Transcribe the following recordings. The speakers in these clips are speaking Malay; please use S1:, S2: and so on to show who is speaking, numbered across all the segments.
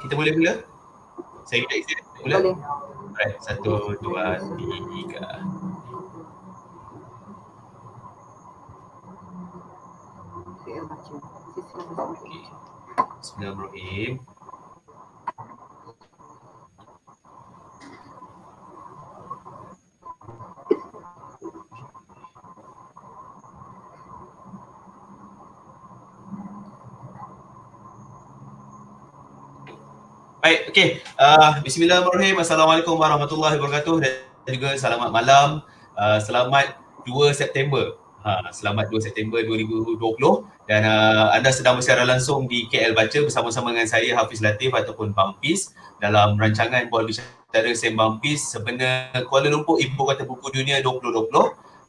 S1: kita boleh mula? Saya minta izin mula?
S2: Boleh.
S1: Alright, satu, dua, tiga. Okay. Bismillahirrahmanirrahim. Baik, okey. Uh, Bismillahirrahmanirrahim. Assalamualaikum warahmatullahi wabarakatuh dan juga selamat malam. Uh, selamat 2 September. Ha, selamat 2 September 2020 dan uh, anda sedang bersiaran langsung di KL Baca bersama-sama dengan saya Hafiz Latif ataupun Bampis dalam rancangan Bual Bicara Sembang Pis sebenar Kuala Lumpur Ibu Kota Buku Dunia 2020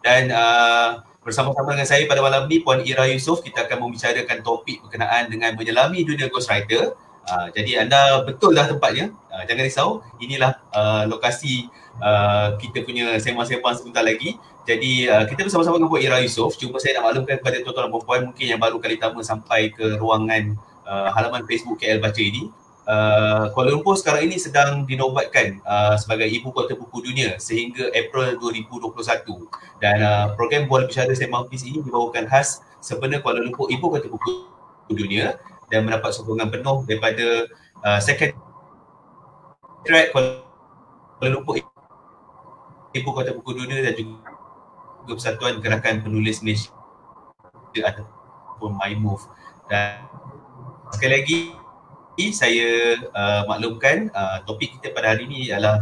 S1: dan uh, bersama-sama dengan saya pada malam ni Puan Ira Yusof kita akan membicarakan topik berkenaan dengan menyelami dunia ghostwriter Uh, jadi anda betul dah tempatnya. Uh, jangan risau. Inilah uh, lokasi uh, kita punya sembang-sembang sebentar lagi. Jadi uh, kita bersama-sama dengan Puan Ira Yusof. Cuma saya nak maklumkan kepada tuan-tuan dan puan mungkin yang baru kali pertama sampai ke ruangan uh, halaman Facebook KL Baca ini. Uh, Kuala Lumpur sekarang ini sedang dinobatkan uh, sebagai ibu kota buku dunia sehingga April 2021 dan uh, program Bual Bicara Sembang Peace ini dibawakan khas sebenarnya Kuala Lumpur ibu kota buku dunia dan mendapat sokongan penuh daripada uh, Secretariat Kuala Lumpur Ibu Kota Buku Dunia dan juga Persatuan Gerakan Penulis Malaysia ataupun MyMove dan sekali lagi saya uh, maklumkan uh, topik kita pada hari ini adalah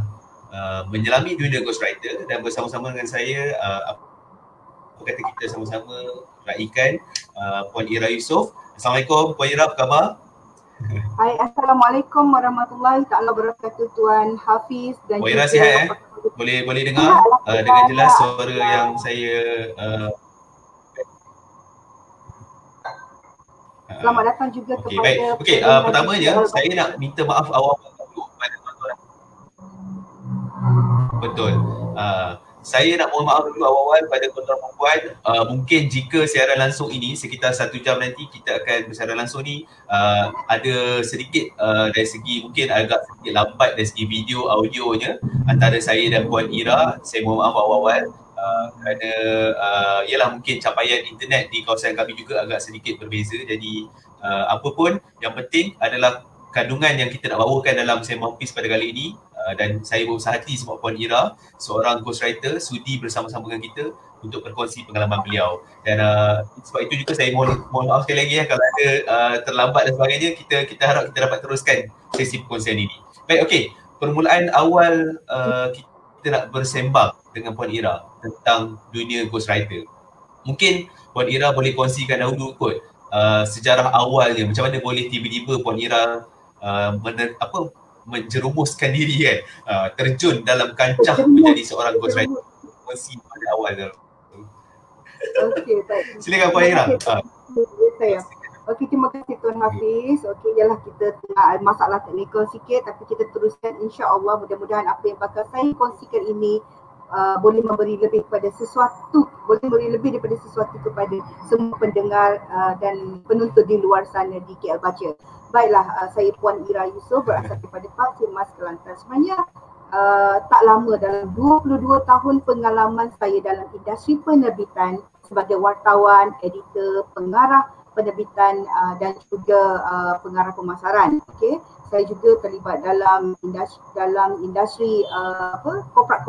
S1: uh, menyelami dunia ghostwriter dan bersama-sama dengan saya uh, apa kata kita sama-sama raikan uh, Puan Ira Yusof Assalamualaikum Puan Ira, apa khabar?
S2: Hai, Assalamualaikum warahmatullahi taala wabarakatuh Tuan Hafiz dan
S1: Puan Ira sihat eh? Boleh boleh dengar uh, dengan jelas suara yang saya uh,
S2: Selamat datang juga
S1: okay,
S2: kepada
S1: baik. Okey, uh, pertamanya saya nak minta maaf awal dulu kepada tuan-tuan. Betul. Uh, saya nak mohon maaf dulu awal-awal pada tuan-tuan dan puan uh, mungkin jika siaran langsung ini sekitar satu jam nanti kita akan bersiaran langsung ni uh, ada sedikit uh, dari segi mungkin agak sedikit lambat dari segi video audionya antara saya dan Puan Ira. Saya mohon maaf awal-awal uh, kerana uh, ialah mungkin capaian internet di kawasan kami juga agak sedikit berbeza. Jadi uh, apa pun yang penting adalah kandungan yang kita nak bawakan dalam Sembang Peace pada kali ini uh, dan saya berusaha hati sebab Puan Ira seorang ghostwriter sudi bersama-sama dengan kita untuk berkongsi pengalaman beliau dan uh, sebab itu juga saya mohon, mohon maaf sekali lagi ya kalau ada uh, terlambat dan sebagainya kita kita harap kita dapat teruskan sesi perkongsian ini. Baik okey, permulaan awal uh, kita nak bersembang dengan Puan Ira tentang dunia ghostwriter. Mungkin Puan Ira boleh kongsikan dahulu kot uh, sejarah awalnya macam mana boleh tiba-tiba Puan Ira uh, mener, apa menjerumuskan diri kan uh, terjun dalam kancah menjadi seorang ghostwriter mesti pada awal tu.
S2: Okey, baik.
S1: Silakan Puan Ira.
S2: Saya. Okey, terima kasih Tuan Hafiz. Okey, ialah kita tengah masalah teknikal sikit tapi kita teruskan insya-Allah mudah-mudahan apa yang bakal saya kongsikan ini uh, boleh memberi lebih kepada sesuatu, boleh memberi lebih daripada sesuatu kepada semua pendengar uh, dan penuntut di luar sana di KL Baca. Baiklah, uh, saya Puan Ira Yusof berasal daripada Pasir Mas Kelantan. Sebenarnya uh, tak lama dalam 22 tahun pengalaman saya dalam industri penerbitan sebagai wartawan, editor, pengarah penerbitan uh, dan juga uh, pengarah pemasaran. Okey, saya juga terlibat dalam industri dalam industri uh, apa corporate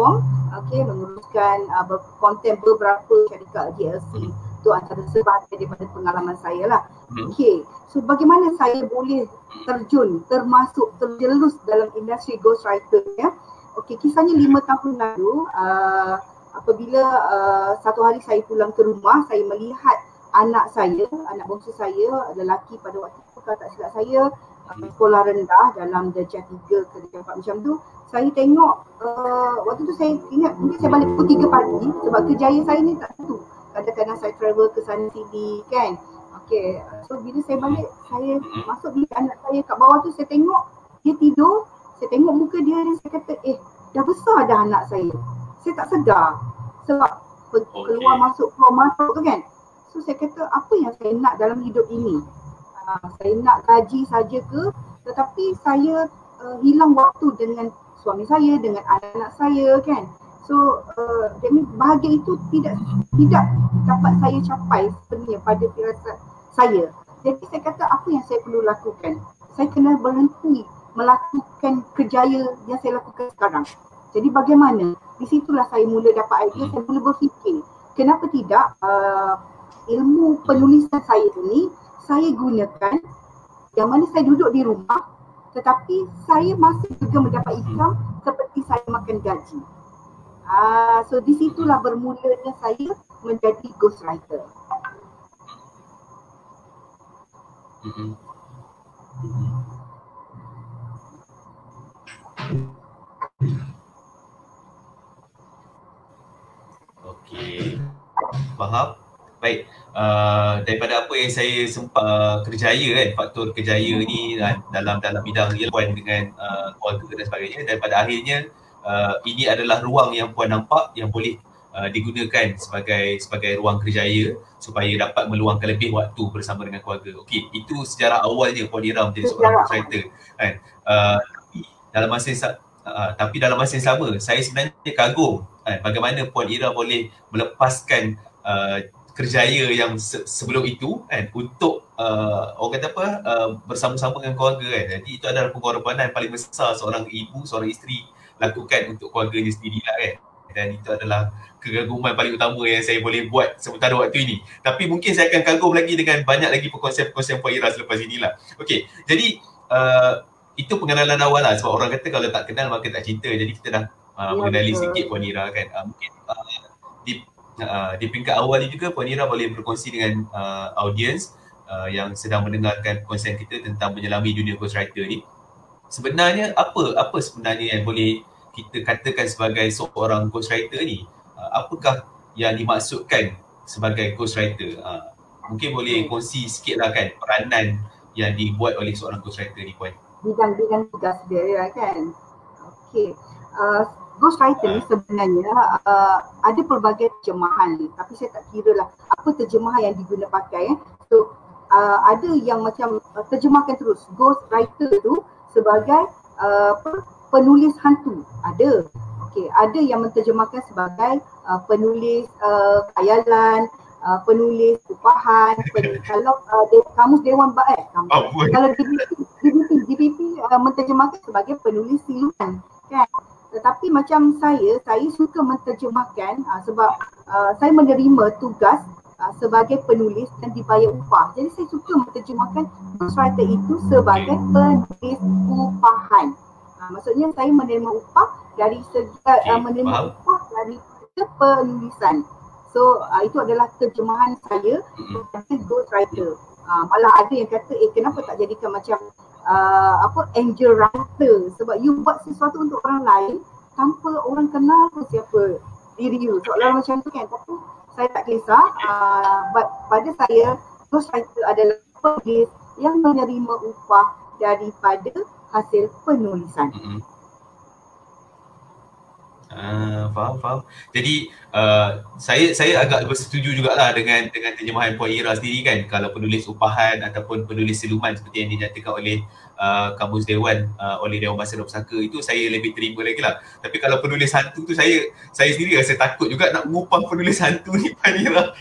S2: okey menguruskan uh, konten beberapa syarikat GLC itu antara sebahagian daripada pengalaman saya lah. Hmm. Okey, so bagaimana saya boleh terjun termasuk terjelus dalam industri ghostwriter ya? Okey, kisahnya lima tahun lalu uh, apabila uh, satu hari saya pulang ke rumah saya melihat anak saya, anak bongsu saya lelaki pada waktu itu kalau tak silap saya uh, sekolah rendah dalam darjah tiga ke darjah empat macam tu. Saya tengok uh, waktu tu saya ingat mungkin saya balik pukul tiga pagi sebab kerjaya saya ni tak tentu. Kadang-kadang saya travel ke sana sini kan? Okay, so bila saya balik saya masuk bilik anak saya kat bawah tu saya tengok dia tidur. Saya tengok muka dia dan saya kata eh dah besar dah anak saya. Saya tak sedar sebab keluar masuk keluar masuk tu kan so saya kata apa yang saya nak dalam hidup ini? Uh, saya nak gaji saja ke? Tetapi saya uh, hilang waktu dengan suami saya dengan anak-anak saya kan? So uh, jadi bahagia itu tidak tidak dapat saya capai sebenarnya pada firasat saya. Jadi saya kata apa yang saya perlu lakukan? Saya kena berhenti melakukan kerjaya yang saya lakukan sekarang. Jadi bagaimana? Di situlah saya mula dapat idea saya mula berfikir. Kenapa tidak uh, ilmu penulisan saya ini saya gunakan yang mana saya duduk di rumah tetapi saya masih juga mendapat income seperti saya makan gaji. Uh, so di situlah bermulanya saya menjadi ghostwriter. Mm-hmm.
S1: Okay, faham? Baik, uh, daripada apa yang saya sempat uh, kerjaya kan, faktor kerjaya ni uh, dalam dalam bidang ilmuwan dengan uh, keluarga dan sebagainya dan pada akhirnya uh, ini adalah ruang yang puan nampak yang boleh uh, digunakan sebagai sebagai ruang kerjaya supaya dapat meluangkan lebih waktu bersama dengan keluarga. Okey, itu sejarah awalnya Puan Ira menjadi seorang ghostwriter kan. Uh, dalam masa yang uh, tapi dalam masa yang sama saya sebenarnya kagum kan, bagaimana Puan Ira boleh melepaskan uh, kerjaya yang se- sebelum itu kan untuk uh, orang kata apa uh, bersama-sama dengan keluarga kan. Jadi itu adalah pengorbanan paling besar seorang ibu, seorang isteri lakukan untuk keluarganya sendiri lah kan. Dan itu adalah kegaguman paling utama yang saya boleh buat sementara waktu ini. Tapi mungkin saya akan kagum lagi dengan banyak lagi perkongsian-perkongsian Puan Ira selepas inilah. Okey, jadi uh, itu pengenalan awal lah sebab orang kata kalau tak kenal maka tak cinta. Jadi kita dah uh, mengenali sedikit Puan Ira kan. Uh, mungkin uh, di uh, di peringkat awal ni juga Puan Ira boleh berkongsi dengan uh, audience uh, yang sedang mendengarkan perkongsian kita tentang menyelami dunia ghostwriter ni. Sebenarnya apa apa sebenarnya yang boleh kita katakan sebagai seorang ghostwriter ni? Uh, apakah yang dimaksudkan sebagai ghostwriter? Uh, mungkin boleh kongsi sikit lah kan peranan yang dibuat oleh seorang ghostwriter ni Puan.
S2: Bidang-bidang tugas dia ya kan. Okey. Uh, ghostwriter ni sebenarnya uh, ada pelbagai terjemahan ni tapi saya tak kira lah apa terjemahan yang diguna pakai eh. so uh, ada yang macam uh, terjemahkan terus ghostwriter tu sebagai uh, penulis hantu ada. Okey ada yang menterjemahkan sebagai uh, penulis uh, khayalan Uh, penulis upahan penulis, kalau uh, de, kamus dewan ba eh kamus, oh, kalau DPP DPP, DPP uh, menterjemahkan sebagai penulis siluman kan tetapi macam saya, saya suka menterjemahkan uh, sebab uh, saya menerima tugas uh, sebagai penulis dan dibayar upah. Jadi saya suka menterjemahkan ghostwriter itu sebagai penulis upahan. Uh, maksudnya saya menerima upah dari segi uh, menerima upah dari penulisan. So uh, itu adalah terjemahan saya sebagai ghostwriter. Uh, malah ada yang kata, eh kenapa tak jadikan macam uh, apa angel writer sebab you buat sesuatu untuk orang lain tanpa orang kenal pun siapa diri you seolah macam tu kan tapi saya tak kisah uh, but pada saya ghostwriter adalah penulis yang menerima upah daripada hasil penulisan. Mm-hmm.
S1: Uh, faham faham. Jadi uh, saya saya agak bersetuju jugalah dengan dengan terjemahan Puan Ira sendiri kan kalau penulis upahan ataupun penulis siluman seperti yang dinyatakan oleh uh, Kamus Dewan uh, oleh Dewan Bahasa dan Pusaka itu saya lebih terima lagi lah. Tapi kalau penulis hantu tu saya saya sendiri rasa takut juga nak mengupah penulis hantu ni Puan Ira.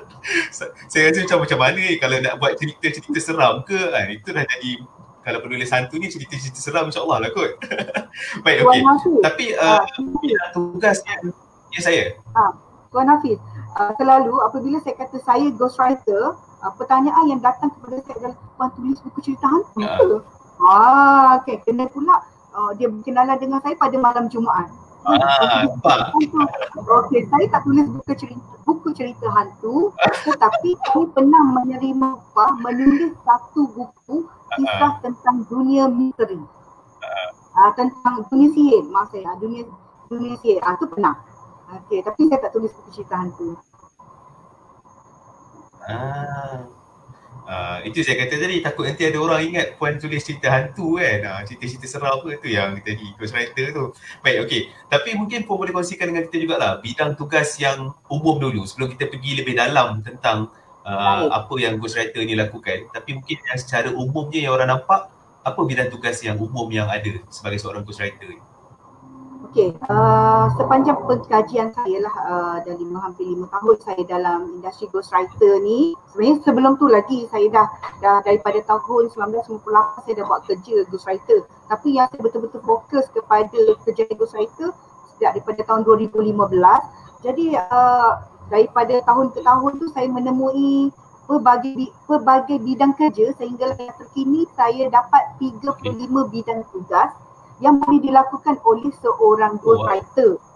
S1: saya rasa macam macam mana kalau nak buat cerita-cerita seram ke kan itu dah jadi kalau penulis hantu ni cerita-cerita seram insyaAllah lah kot. Baik, okey. Tapi uh, uh, tugas yang ya saya.
S2: Uh, Tuan Hafiz, uh, selalu apabila saya kata saya ghostwriter, uh, pertanyaan yang datang kepada saya adalah Puan tulis buku cerita hantu ke? Ah, okay. Kena pula uh, dia berkenalan dengan saya pada malam Jumaat. Ah, Okey, saya tak tulis buku cerita buku cerita hantu tetapi saya pernah menerima upah menulis satu buku kisah tentang dunia misteri. Uh, tentang dunia sihir, maksud saya, dunia dunia sihir. Ah tu pernah. Okey, tapi saya tak tulis buku cerita hantu.
S1: Ah. Uh, itu saya kata tadi takut nanti ada orang ingat puan tulis cerita hantu kan. Uh, cerita-cerita seram apa tu yang tadi ghostwriter tu. Baik okey. Tapi mungkin pun boleh kongsikan dengan kita jugalah bidang tugas yang umum dulu sebelum kita pergi lebih dalam tentang uh, apa yang ghostwriter ni lakukan. Tapi mungkin yang secara umumnya yang orang nampak apa bidang tugas yang umum yang ada sebagai seorang ghostwriter ni?
S2: Okey, uh, sepanjang pengkajian saya lah uh, dah lima hampir lima tahun saya dalam industri ghostwriter ni. Sebenarnya sebelum tu lagi saya dah dah daripada tahun 1998 saya dah buat kerja ghostwriter. Tapi yang saya betul-betul fokus kepada kerja ghostwriter sejak daripada tahun 2015. Jadi uh, daripada tahun ke tahun tu saya menemui pelbagai pelbagai bidang kerja sehingga yang terkini saya dapat 35 bidang tugas yang boleh dilakukan oleh seorang ghostwriter. Wow.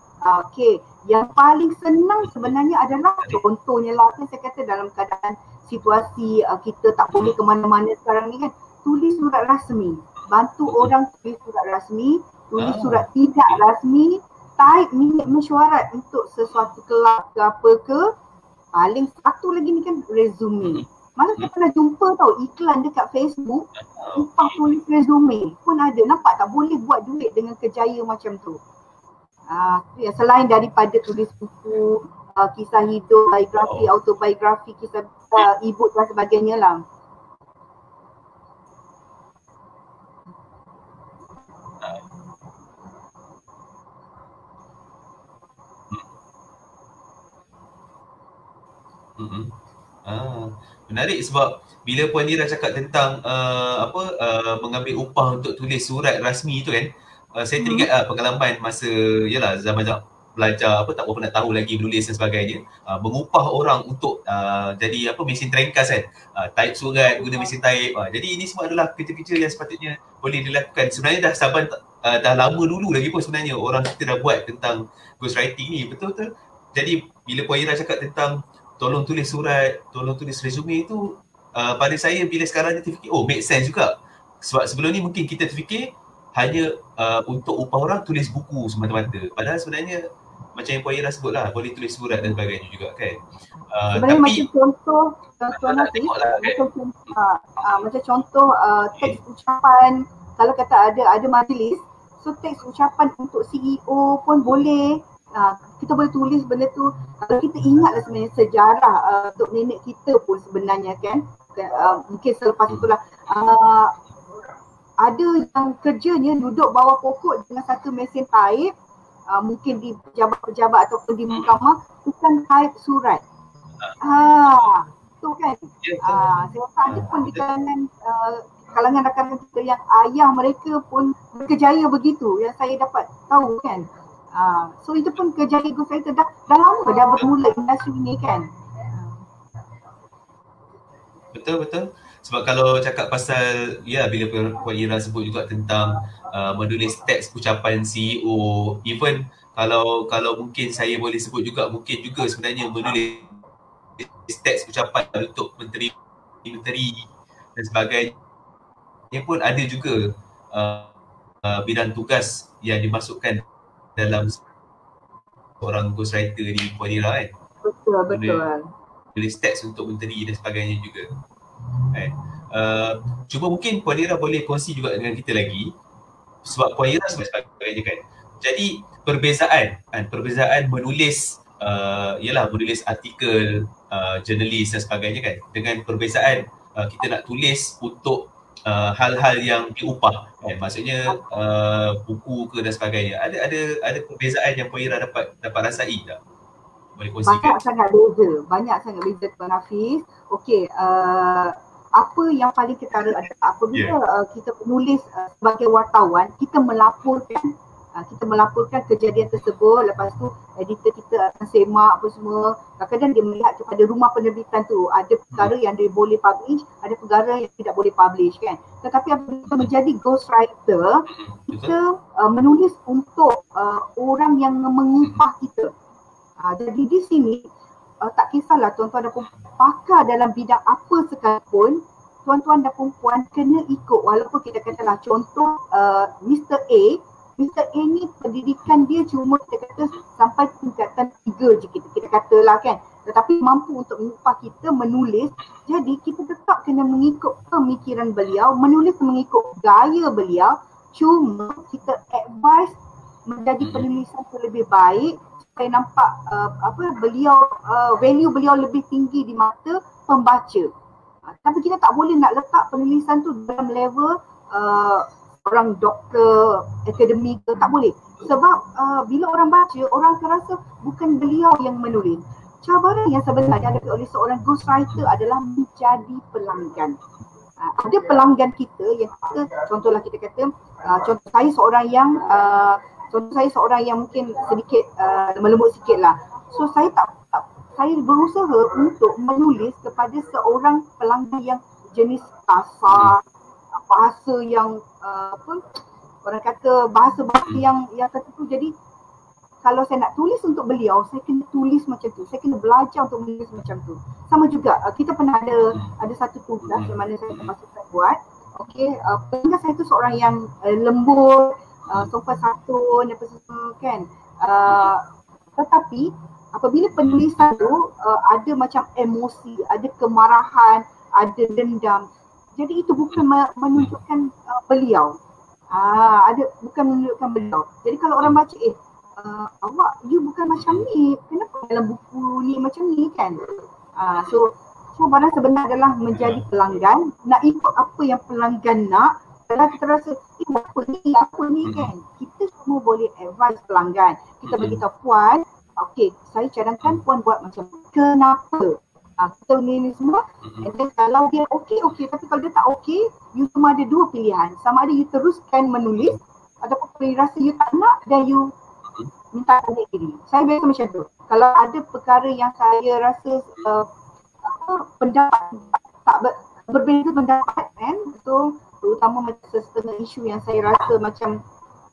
S2: Okey, yang paling senang sebenarnya adalah contohnya lah kan saya kata dalam keadaan situasi uh, kita tak boleh ke mana-mana sekarang ni kan, tulis surat rasmi. Bantu orang tulis surat rasmi, tulis ah. surat tidak rasmi, type minit mesyuarat untuk sesuatu kelab ke apa ke. Paling satu lagi ni kan resume. Mana saya pernah jumpa tau iklan dekat Facebook upah tulis resume pun ada. Nampak tak boleh buat duit dengan kejaya macam tu. Uh, ya, selain daripada tulis buku, uh, kisah hidup, biografi, oh. autobiografi, kisah uh, ibu dan sebagainya lah.
S1: Mm-hmm. Ah menarik sebab bila Puan Nira cakap tentang uh, apa uh, mengambil upah untuk tulis surat rasmi tu kan uh, saya hmm. teringat uh, pengalaman masa yalah zaman belajar apa tak berapa nak tahu lagi menulis dan sebagainya uh, mengupah orang untuk uh, jadi apa mesin trengkas kan uh, type surat guna mesin type uh, jadi ini semua adalah kerja-kerja yang sepatutnya boleh dilakukan sebenarnya dah saban uh, dah lama dulu lagi pun sebenarnya orang kita dah buat tentang ghostwriting ni betul-betul jadi bila Puan Ira cakap tentang tolong tulis surat, tolong tulis resume itu uh, pada saya bila sekarang ni terfikir oh make sense juga. Sebab sebelum ni mungkin kita terfikir hanya uh, untuk upah orang tulis buku semata-mata. Padahal sebenarnya macam yang Puan Ira sebut lah, boleh tulis surat dan sebagainya juga kan.
S2: Uh, sebenarnya tapi, macam contoh, contoh nak tengok lah kan. Macam, uh, uh, macam contoh uh, teks okay. ucapan, kalau kata ada ada majlis, so teks ucapan untuk CEO pun boleh uh, kita boleh tulis benda tu. Kalau kita ingatlah sebenarnya sejarah uh, untuk nenek kita pun sebenarnya kan? Uh, mungkin selepas itulah uh, ada yang kerjanya duduk bawah pokok dengan satu mesin type uh, mungkin di pejabat-pejabat ataupun di mahkamah bukan type surat. Ah. Tu kan? Ah saya rasa ada pun di kalangan uh, kalangan rakan kita yang ayah mereka pun berkejaya begitu yang saya dapat tahu kan Ha, so itu pun kerja ego fighter dah, dah lama dah bermula industri ni kan.
S1: Betul betul. Sebab kalau cakap pasal ya bila Puan Ira sebut juga tentang uh, menulis teks ucapan CEO, even kalau kalau mungkin saya boleh sebut juga mungkin juga sebenarnya menulis teks ucapan untuk menteri menteri dan sebagainya pun ada juga uh, uh, bidang tugas yang dimasukkan dalam seorang ghostwriter di Puan Ira kan.
S2: Betul, betul.
S1: Tulis teks untuk menteri dan sebagainya juga. Kan? Uh, cuba mungkin Puan boleh kongsi juga dengan kita lagi sebab Puan Ira sebagainya kan. Jadi perbezaan kan, perbezaan menulis uh, ialah menulis artikel, uh, jurnalis dan sebagainya kan dengan perbezaan uh, kita nak tulis untuk uh, hal-hal yang diupah kan maksudnya uh, buku ke dan sebagainya. Ada ada ada perbezaan yang Puan Ira dapat dapat rasai tak?
S2: Boleh kongsikan? Banyak sangat beza. Banyak sangat beza Tuan Hafiz. Okey uh, apa yang paling ketara adalah apabila yeah. uh, kita menulis uh, sebagai wartawan kita melaporkan Ha, kita melaporkan kejadian tersebut. Lepas tu editor kita akan semak apa semua. Kadang-kadang dia melihat kepada rumah penerbitan tu ada perkara yang dia boleh publish ada perkara yang tidak boleh publish kan? Tetapi apabila kita menjadi ghostwriter kita uh, menulis untuk uh, orang yang mengupah kita. Uh, jadi di sini uh, tak kisahlah tuan-tuan dan puan pakar dalam bidang apa sekalipun tuan-tuan dan puan kena ikut. Walaupun kita katalah contoh uh, Mr. A Mr. A ni pendidikan dia cuma kita kata sampai tingkatan tiga je kita, kita katalah kan. Tetapi mampu untuk mengupah kita menulis. Jadi kita tetap kena mengikut pemikiran beliau, menulis mengikut gaya beliau. Cuma kita advise menjadi hmm. penulisan tu lebih baik supaya nampak uh, apa beliau uh, value beliau lebih tinggi di mata pembaca. Uh, tapi kita tak boleh nak letak penulisan tu dalam level uh, orang doktor akademik ke tak boleh. Sebab uh, bila orang baca orang akan rasa bukan beliau yang menulis. Cabaran yang sebenarnya dihadapi oleh seorang ghostwriter adalah menjadi pelanggan. Uh, ada pelanggan kita yang kita contohlah kita kata uh, contoh saya seorang yang uh, contoh saya seorang yang mungkin sedikit uh, melembut sikit lah so saya tak saya berusaha untuk menulis kepada seorang pelanggan yang jenis kasar bahasa yang uh, apa orang kata bahasa-bahasa hmm. yang yang kata tu. Jadi kalau saya nak tulis untuk beliau saya kena tulis macam tu. Saya kena belajar untuk menulis macam tu. Sama juga uh, kita pernah ada hmm. ada satu tugas hmm. yang mana saya termasuk saya buat. Okey uh, pendengar saya tu seorang yang uh, lembut uh, sopan santun apa semua kan? Uh, tetapi apabila penulisan tu uh, ada macam emosi ada kemarahan ada dendam jadi itu bukan menunjukkan uh, beliau Ah, ada bukan menunjukkan beliau. Jadi kalau orang baca eh uh, awak you bukan macam ni. Kenapa dalam buku ni macam ni kan? Ah, so so pada sebenarnya adalah menjadi pelanggan, nak ikut apa yang pelanggan nak. Kalau kita rasa eh apa ni, apa ni hmm. kan? Kita semua boleh advise pelanggan. Kita hmm. beritahu puan, okey, saya cadangkan puan buat macam kenapa? Uh, kita ni semua. Mm-hmm. and then kalau dia okey okey tapi kalau dia tak okey you cuma ada dua pilihan. Sama ada you teruskan menulis ataupun kalau you rasa you tak nak then you mm-hmm. minta diri. Saya biasa macam tu. Kalau ada perkara yang saya rasa uh, pendapat tak ber, berbeza pendapat kan? So terutama macam setengah isu yang saya rasa macam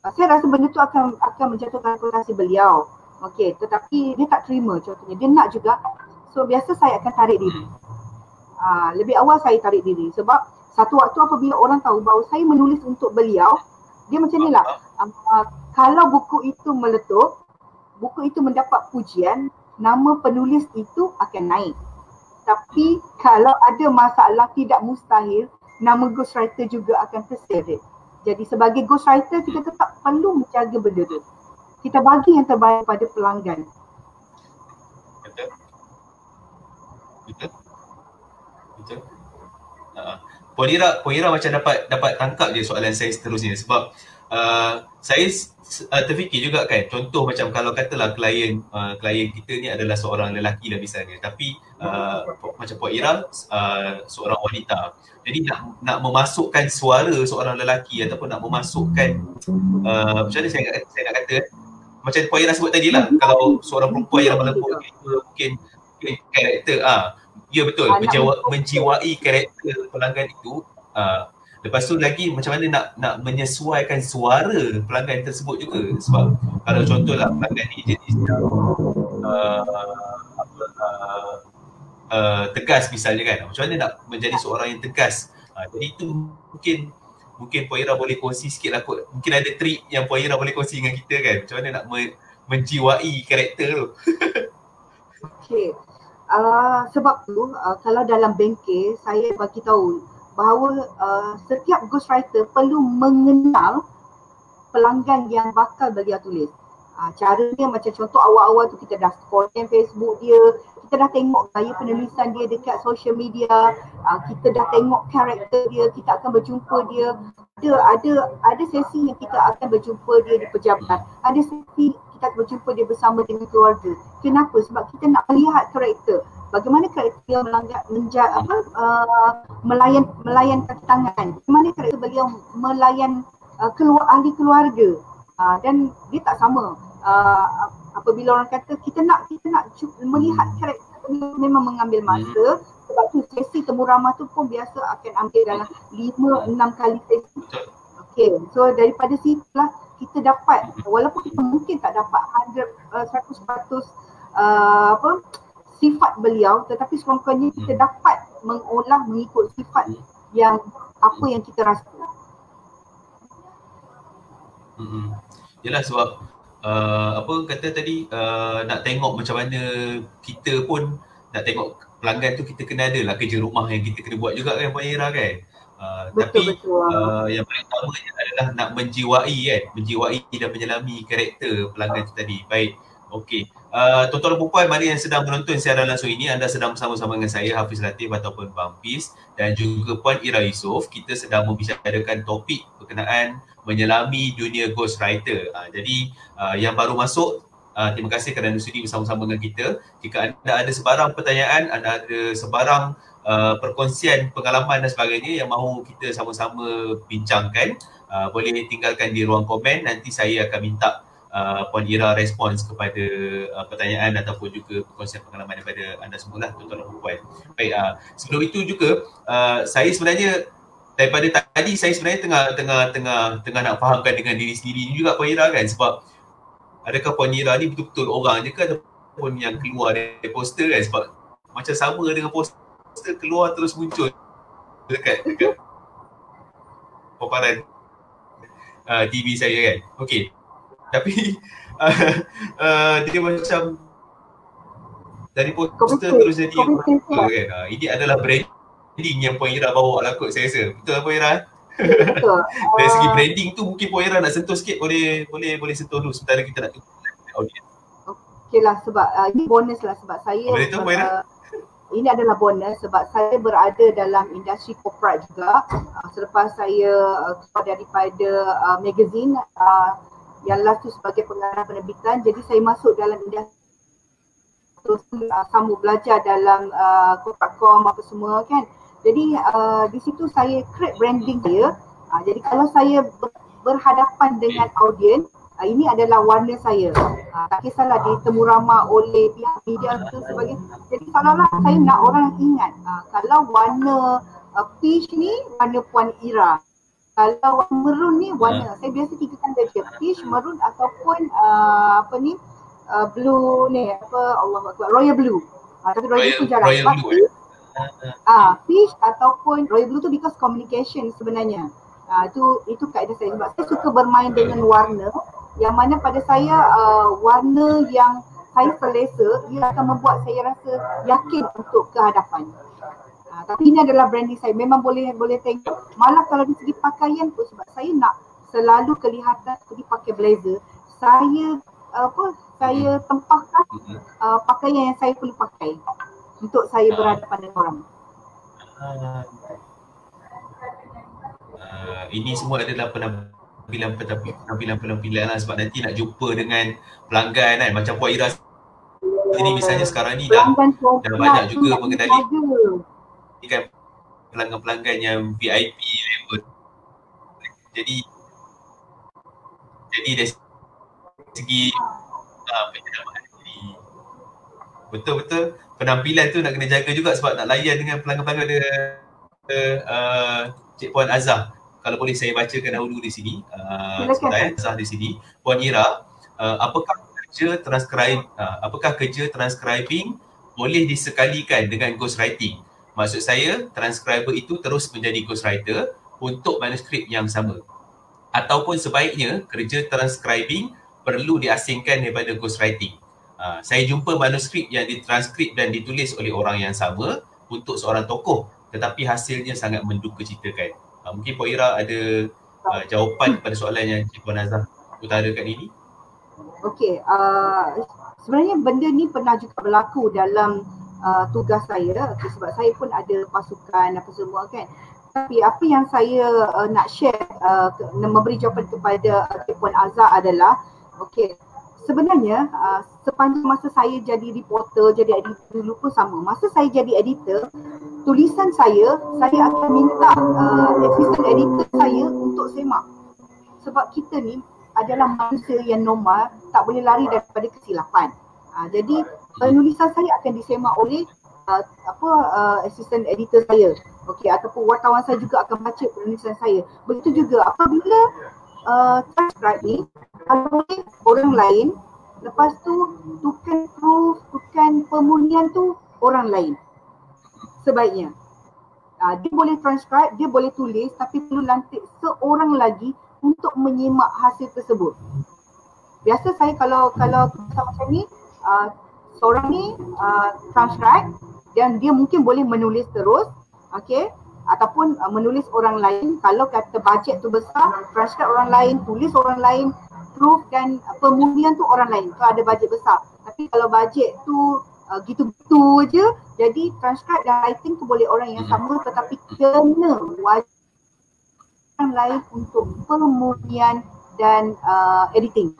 S2: uh, saya rasa benda tu akan akan menjatuhkan reputasi beliau. Okey tetapi dia tak terima contohnya. Dia nak juga So biasa saya akan tarik diri. Uh, lebih awal saya tarik diri sebab satu waktu apabila orang tahu bahawa saya menulis untuk beliau, dia macam ni lah. Uh, kalau buku itu meletup, buku itu mendapat pujian, nama penulis itu akan naik. Tapi kalau ada masalah tidak mustahil, nama ghostwriter juga akan terseret. Jadi sebagai ghostwriter kita tetap perlu menjaga benda tu. Kita bagi yang terbaik pada pelanggan.
S1: Betul? Betul? Uh, Puan Ira, Puan Ira macam dapat dapat tangkap je soalan saya seterusnya sebab uh, saya uh, terfikir juga kan contoh macam kalau katalah klien uh, klien kita ni adalah seorang lelaki dah misalnya tapi uh, macam Puan Ira uh, seorang wanita. Jadi nak nak memasukkan suara seorang lelaki ataupun nak memasukkan uh, macam mana saya, saya nak kata macam Puan Ira sebut tadi lah kalau seorang perempuan yang melembut mungkin karakter ah ya betul menjiwa, menjiwai karakter pelanggan itu ah lepas tu lagi macam mana nak nak menyesuaikan suara pelanggan tersebut juga sebab kalau contohlah pelanggan ni jenis yang uh, apa uh, uh, tegas misalnya kan macam mana nak menjadi seorang yang tegas uh, jadi itu mungkin mungkin Puan Ira boleh kongsi sikit lah kot. Mungkin ada trik yang Puan Ira boleh kongsi dengan kita kan. Macam mana nak menjiwai karakter tu.
S2: Okay. Uh, sebab tu uh, kalau dalam bengkel saya bagi tahu bahawa uh, setiap ghostwriter perlu mengenal pelanggan yang bakal bagi tulis. Uh, caranya macam contoh awal-awal tu kita dah stalking Facebook dia, kita dah tengok gaya penulisan dia dekat social media, uh, kita dah tengok karakter dia, kita akan berjumpa dia. Ada ada ada sesi yang kita akan berjumpa dia di pejabat. Ada sesi kita berjumpa dia bersama dengan keluarga. Kenapa? Sebab kita nak melihat karakter. Bagaimana karakter dia melanggar, menja, apa, uh, melayan melayan kaki tangan. Bagaimana karakter beliau melayan uh, keluar ahli keluarga. Uh, dan dia tak sama. Uh, apabila orang kata kita nak kita nak melihat karakter beliau memang mengambil masa. Sebab tu sesi temu ramah tu pun biasa akan ambil dalam 5-6 kali sesi. Okay, so daripada situlah kita dapat walaupun kita mungkin tak dapat 100 uh, 100% uh, apa sifat beliau tetapi sekurang-kurangnya kita dapat mengolah mengikut sifat yang apa yang kita rasa.
S1: Hmm. Yalah sebab uh, apa kata tadi uh, nak tengok macam mana kita pun nak tengok pelanggan tu kita kena ada lah kerja rumah yang kita kena buat juga kan Puan Ira kan. Uh, betul, tapi betul. Uh, yang paling utama adalah nak menjiwai kan, menjiwai dan menyelami karakter pelanggan tu tadi. Baik Okey. Uh, tuan-tuan dan puan mana yang sedang menonton siaran langsung ini, anda sedang bersama-sama dengan saya Hafiz Latif ataupun Bang Pis dan juga Puan Ira Yusof. Kita sedang membicarakan topik berkenaan menyelami dunia ghostwriter. Uh, jadi uh, yang baru masuk, uh, terima kasih kerana sudi bersama-sama dengan kita. Jika anda ada sebarang pertanyaan, anda ada sebarang uh, perkongsian pengalaman dan sebagainya yang mahu kita sama-sama bincangkan, uh, boleh tinggalkan di ruang komen. Nanti saya akan minta uh, Puan Ira respons kepada uh, pertanyaan ataupun juga perkongsian pengalaman daripada anda semua lah tuan-tuan dan puan. Baik, uh, sebelum itu juga uh, saya sebenarnya daripada tadi saya sebenarnya tengah tengah tengah tengah nak fahamkan dengan diri sendiri juga Puan Ira kan sebab adakah Puan Ira ni betul-betul orang je ke ataupun yang keluar dari poster kan sebab macam sama dengan poster keluar terus muncul dekat dekat paparan uh, TV saya kan. Okey tapi uh, uh, dia macam dari poster terus jadi kan. Uh, ini adalah branding yang Puan Ira bawa lah kot saya rasa. Betul Puan Ira? Betul. dari segi branding tu mungkin Puan Ira nak sentuh sikit boleh boleh boleh sentuh dulu sementara kita nak tunggu
S2: audience. Okey lah sebab uh, ini bonus lah sebab saya
S1: Boleh tu Puan Ira? Uh,
S2: ini adalah bonus sebab saya berada dalam industri corporate juga. Uh, selepas saya uh, keluar daripada uh, magazine uh, yang last tu sebagai pengarah penerbitan jadi saya masuk dalam industri uh, sambung belajar dalam uh, com apa semua kan jadi uh, di situ saya create branding dia uh, jadi kalau saya berhadapan dengan audiens uh, ini adalah warna saya uh, tak kisahlah ditemu ramah oleh pihak media atau sebagainya jadi kalau saya nak orang ingat uh, kalau warna uh, peach ni warna Puan Ira kalau warna maroon ni warna uh. saya biasa tiga tanda je peach maroon ataupun uh, apa ni uh, blue ni apa Allah Akbar royal blue uh, tapi royal, royal blue jarang royal blue, eh? Ah, uh, peach ataupun royal blue tu because communication sebenarnya. Ah, uh, itu itu kaedah saya sebab saya suka bermain dengan warna yang mana pada saya uh, warna yang saya selesa ia akan membuat saya rasa yakin untuk ke hadapan. Uh, tapi ini adalah branding saya. Memang boleh boleh tengok. Malah kalau di segi pakaian pun sebab saya nak selalu kelihatan seperti pakai blazer. Saya apa saya tempahkan uh, pakaian yang saya perlu pakai untuk saya berhadapan dengan orang.
S1: Uh, ini semua adalah penampilan penampilan penampilan lah. Sebab nanti nak jumpa dengan pelanggan kan? Macam Puan Ira ini misalnya sekarang ni dah, dah banyak juga mengenali kan pelanggan-pelanggan yang VIP level. Jadi jadi dari segi uh, betul-betul penampilan tu nak kena jaga juga sebab nak layan dengan pelanggan-pelanggan dia uh, Cik Puan Azah. Kalau boleh saya bacakan dahulu di sini. Uh, sebentar Azah di sini. Puan Ira, uh, apakah kerja transcribe uh, apakah kerja transcribing boleh disekalikan dengan ghostwriting? Maksud saya transcriber itu terus menjadi ghostwriter untuk manuskrip yang sama. Ataupun sebaiknya kerja transcribing perlu diasingkan daripada ghostwriting. Uh, saya jumpa manuskrip yang ditranskrip dan ditulis oleh orang yang sama untuk seorang tokoh tetapi hasilnya sangat menduka citakan. Uh, mungkin Puan Ira ada uh, jawapan pada soalan yang Cik Puan Azhar utarakan ini?
S2: Okey, uh, sebenarnya benda ni pernah juga berlaku dalam uh, tugas saya okay, sebab saya pun ada pasukan apa semua kan tapi apa yang saya uh, nak share uh, memberi jawapan kepada uh, Puan Azhar adalah okey sebenarnya uh, sepanjang masa saya jadi reporter jadi editor dulu pun sama. Masa saya jadi editor tulisan saya saya akan minta uh, assistant editor saya untuk semak. Sebab kita ni adalah manusia yang normal tak boleh lari daripada kesilapan. Uh, jadi penulisan saya akan disemak oleh uh, apa uh, assistant editor saya. Okey ataupun wartawan saya juga akan baca penulisan saya. Begitu juga apabila uh, transcribe ni kalau orang lain lepas tu tukar proof tukar pemurnian tu orang lain. Sebaiknya. Uh, dia boleh transcribe dia boleh tulis tapi perlu lantik seorang lagi untuk menyimak hasil tersebut. Biasa saya kalau kalau macam ni uh, seorang ni uh, transcribe dan dia mungkin boleh menulis terus okey ataupun uh, menulis orang lain kalau kata bajet tu besar transcribe orang lain tulis orang lain growth dan pemurnian tu orang lain. Kalau ada bajet besar. Tapi kalau bajet tu uh, gitu-gitu je jadi transcribe dan writing tu boleh orang yang sama tetapi kena wajib orang lain untuk pemurnian dan uh, editing.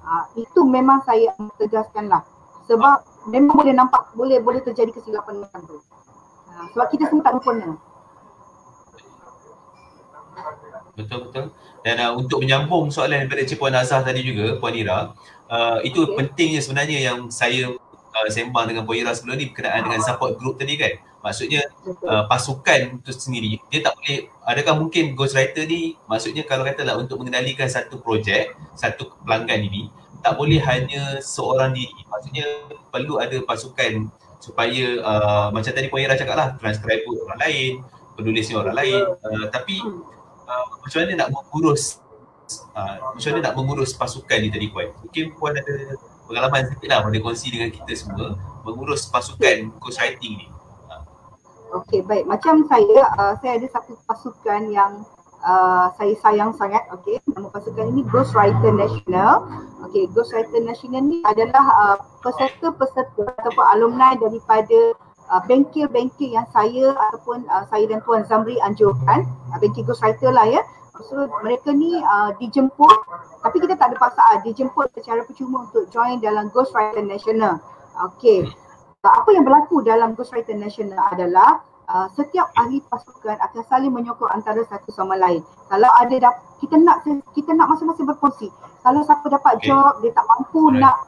S2: Uh, itu memang saya tegaskan lah. Sebab memang boleh nampak boleh boleh terjadi kesilapan macam tu. Uh, sebab kita semua tak sempurna.
S1: Betul betul. Dan uh, untuk menyambung soalan daripada Cik Puan Azhar tadi juga Puan Ira, uh, itu okay. pentingnya sebenarnya yang saya uh, sembang dengan Puan Ira sebelum ni berkenaan dengan support group tadi kan. Maksudnya uh, pasukan itu sendiri dia tak boleh adakah mungkin ghostwriter ni maksudnya kalau katalah untuk mengendalikan satu projek, satu pelanggan ini tak boleh hanya seorang diri. Maksudnya perlu ada pasukan supaya uh, macam tadi Puan Ira cakap lah transcriber orang lain, penulisnya orang lain uh, tapi uh, macam mana nak mengurus? Uh, macam mana nak mengurus pasukan ni tadi Puan mungkin Puan ada pengalaman sikit lah boleh kongsi dengan kita semua mengurus pasukan ghostwriting ni.
S2: Okey baik. Macam saya uh, saya ada satu pasukan yang uh, saya sayang sangat okey. Nama pasukan ini Ghostwriter National. Okey Ghostwriter National ni adalah uh, peserta-peserta ataupun alumni daripada uh, bengkel-bengkel yang saya ataupun uh, saya dan Tuan Zamri anjurkan uh, bengkel ghostwriter lah ya so mereka ni uh, dijemput tapi kita tak ada paksaan dijemput secara percuma untuk join dalam Ghostwriter National okey uh, apa yang berlaku dalam Ghostwriter National adalah Uh, setiap ahli pasukan akan saling menyokong antara satu sama lain. Kalau ada dap- kita nak kita nak masing-masing berkongsi. Kalau siapa dapat okay. job dia tak mampu right. nak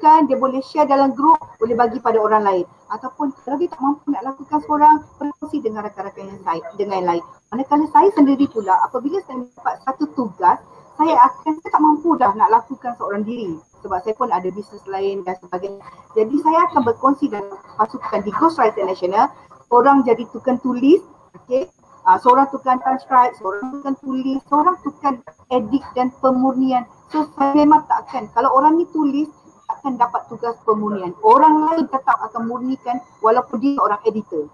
S2: lakukan, dia boleh share dalam group, boleh bagi pada orang lain. Ataupun kalau dia tak mampu nak lakukan seorang, berkongsi dengan rakan-rakan yang lain, dengan yang lain. Manakala saya sendiri pula, apabila saya dapat satu tugas, saya akan saya tak mampu dah nak lakukan seorang diri sebab saya pun ada bisnes lain dan sebagainya. Jadi saya akan berkongsi dalam pasukan di Ghostwriter National orang jadi tukang tulis, okay. Uh, seorang tukang transcribe, seorang tukang tulis, seorang tukang edit dan pemurnian. So saya memang tak akan, kalau orang ni tulis, akan dapat tugas pemurnian. Orang lain tetap akan murnikan walaupun dia orang editor.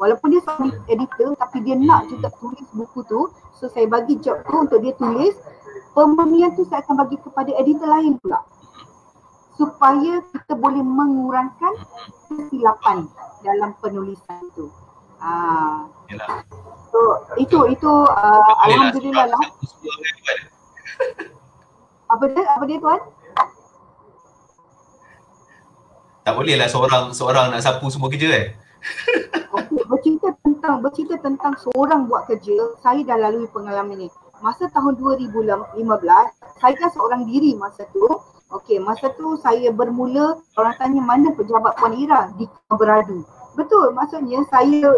S2: Walaupun dia seorang editor tapi dia nak juga tulis buku tu. So saya bagi job tu untuk dia tulis. Pemurnian tu saya akan bagi kepada editor lain pula. Supaya kita boleh mengurangkan kesilapan dalam penulisan tu. Ah. So itu itu uh, alhamdulillah lah. apa dia? Apa dia tuan?
S1: Tak boleh lah seorang seorang nak sapu semua kerja eh.
S2: okay, bercerita tentang bercerita tentang seorang buat kerja, saya dah lalui pengalaman ni. Masa tahun 2015, saya kan seorang diri masa tu. Okey, masa tu saya bermula orang tanya mana pejabat Puan Ira di beradu. Betul, maksudnya saya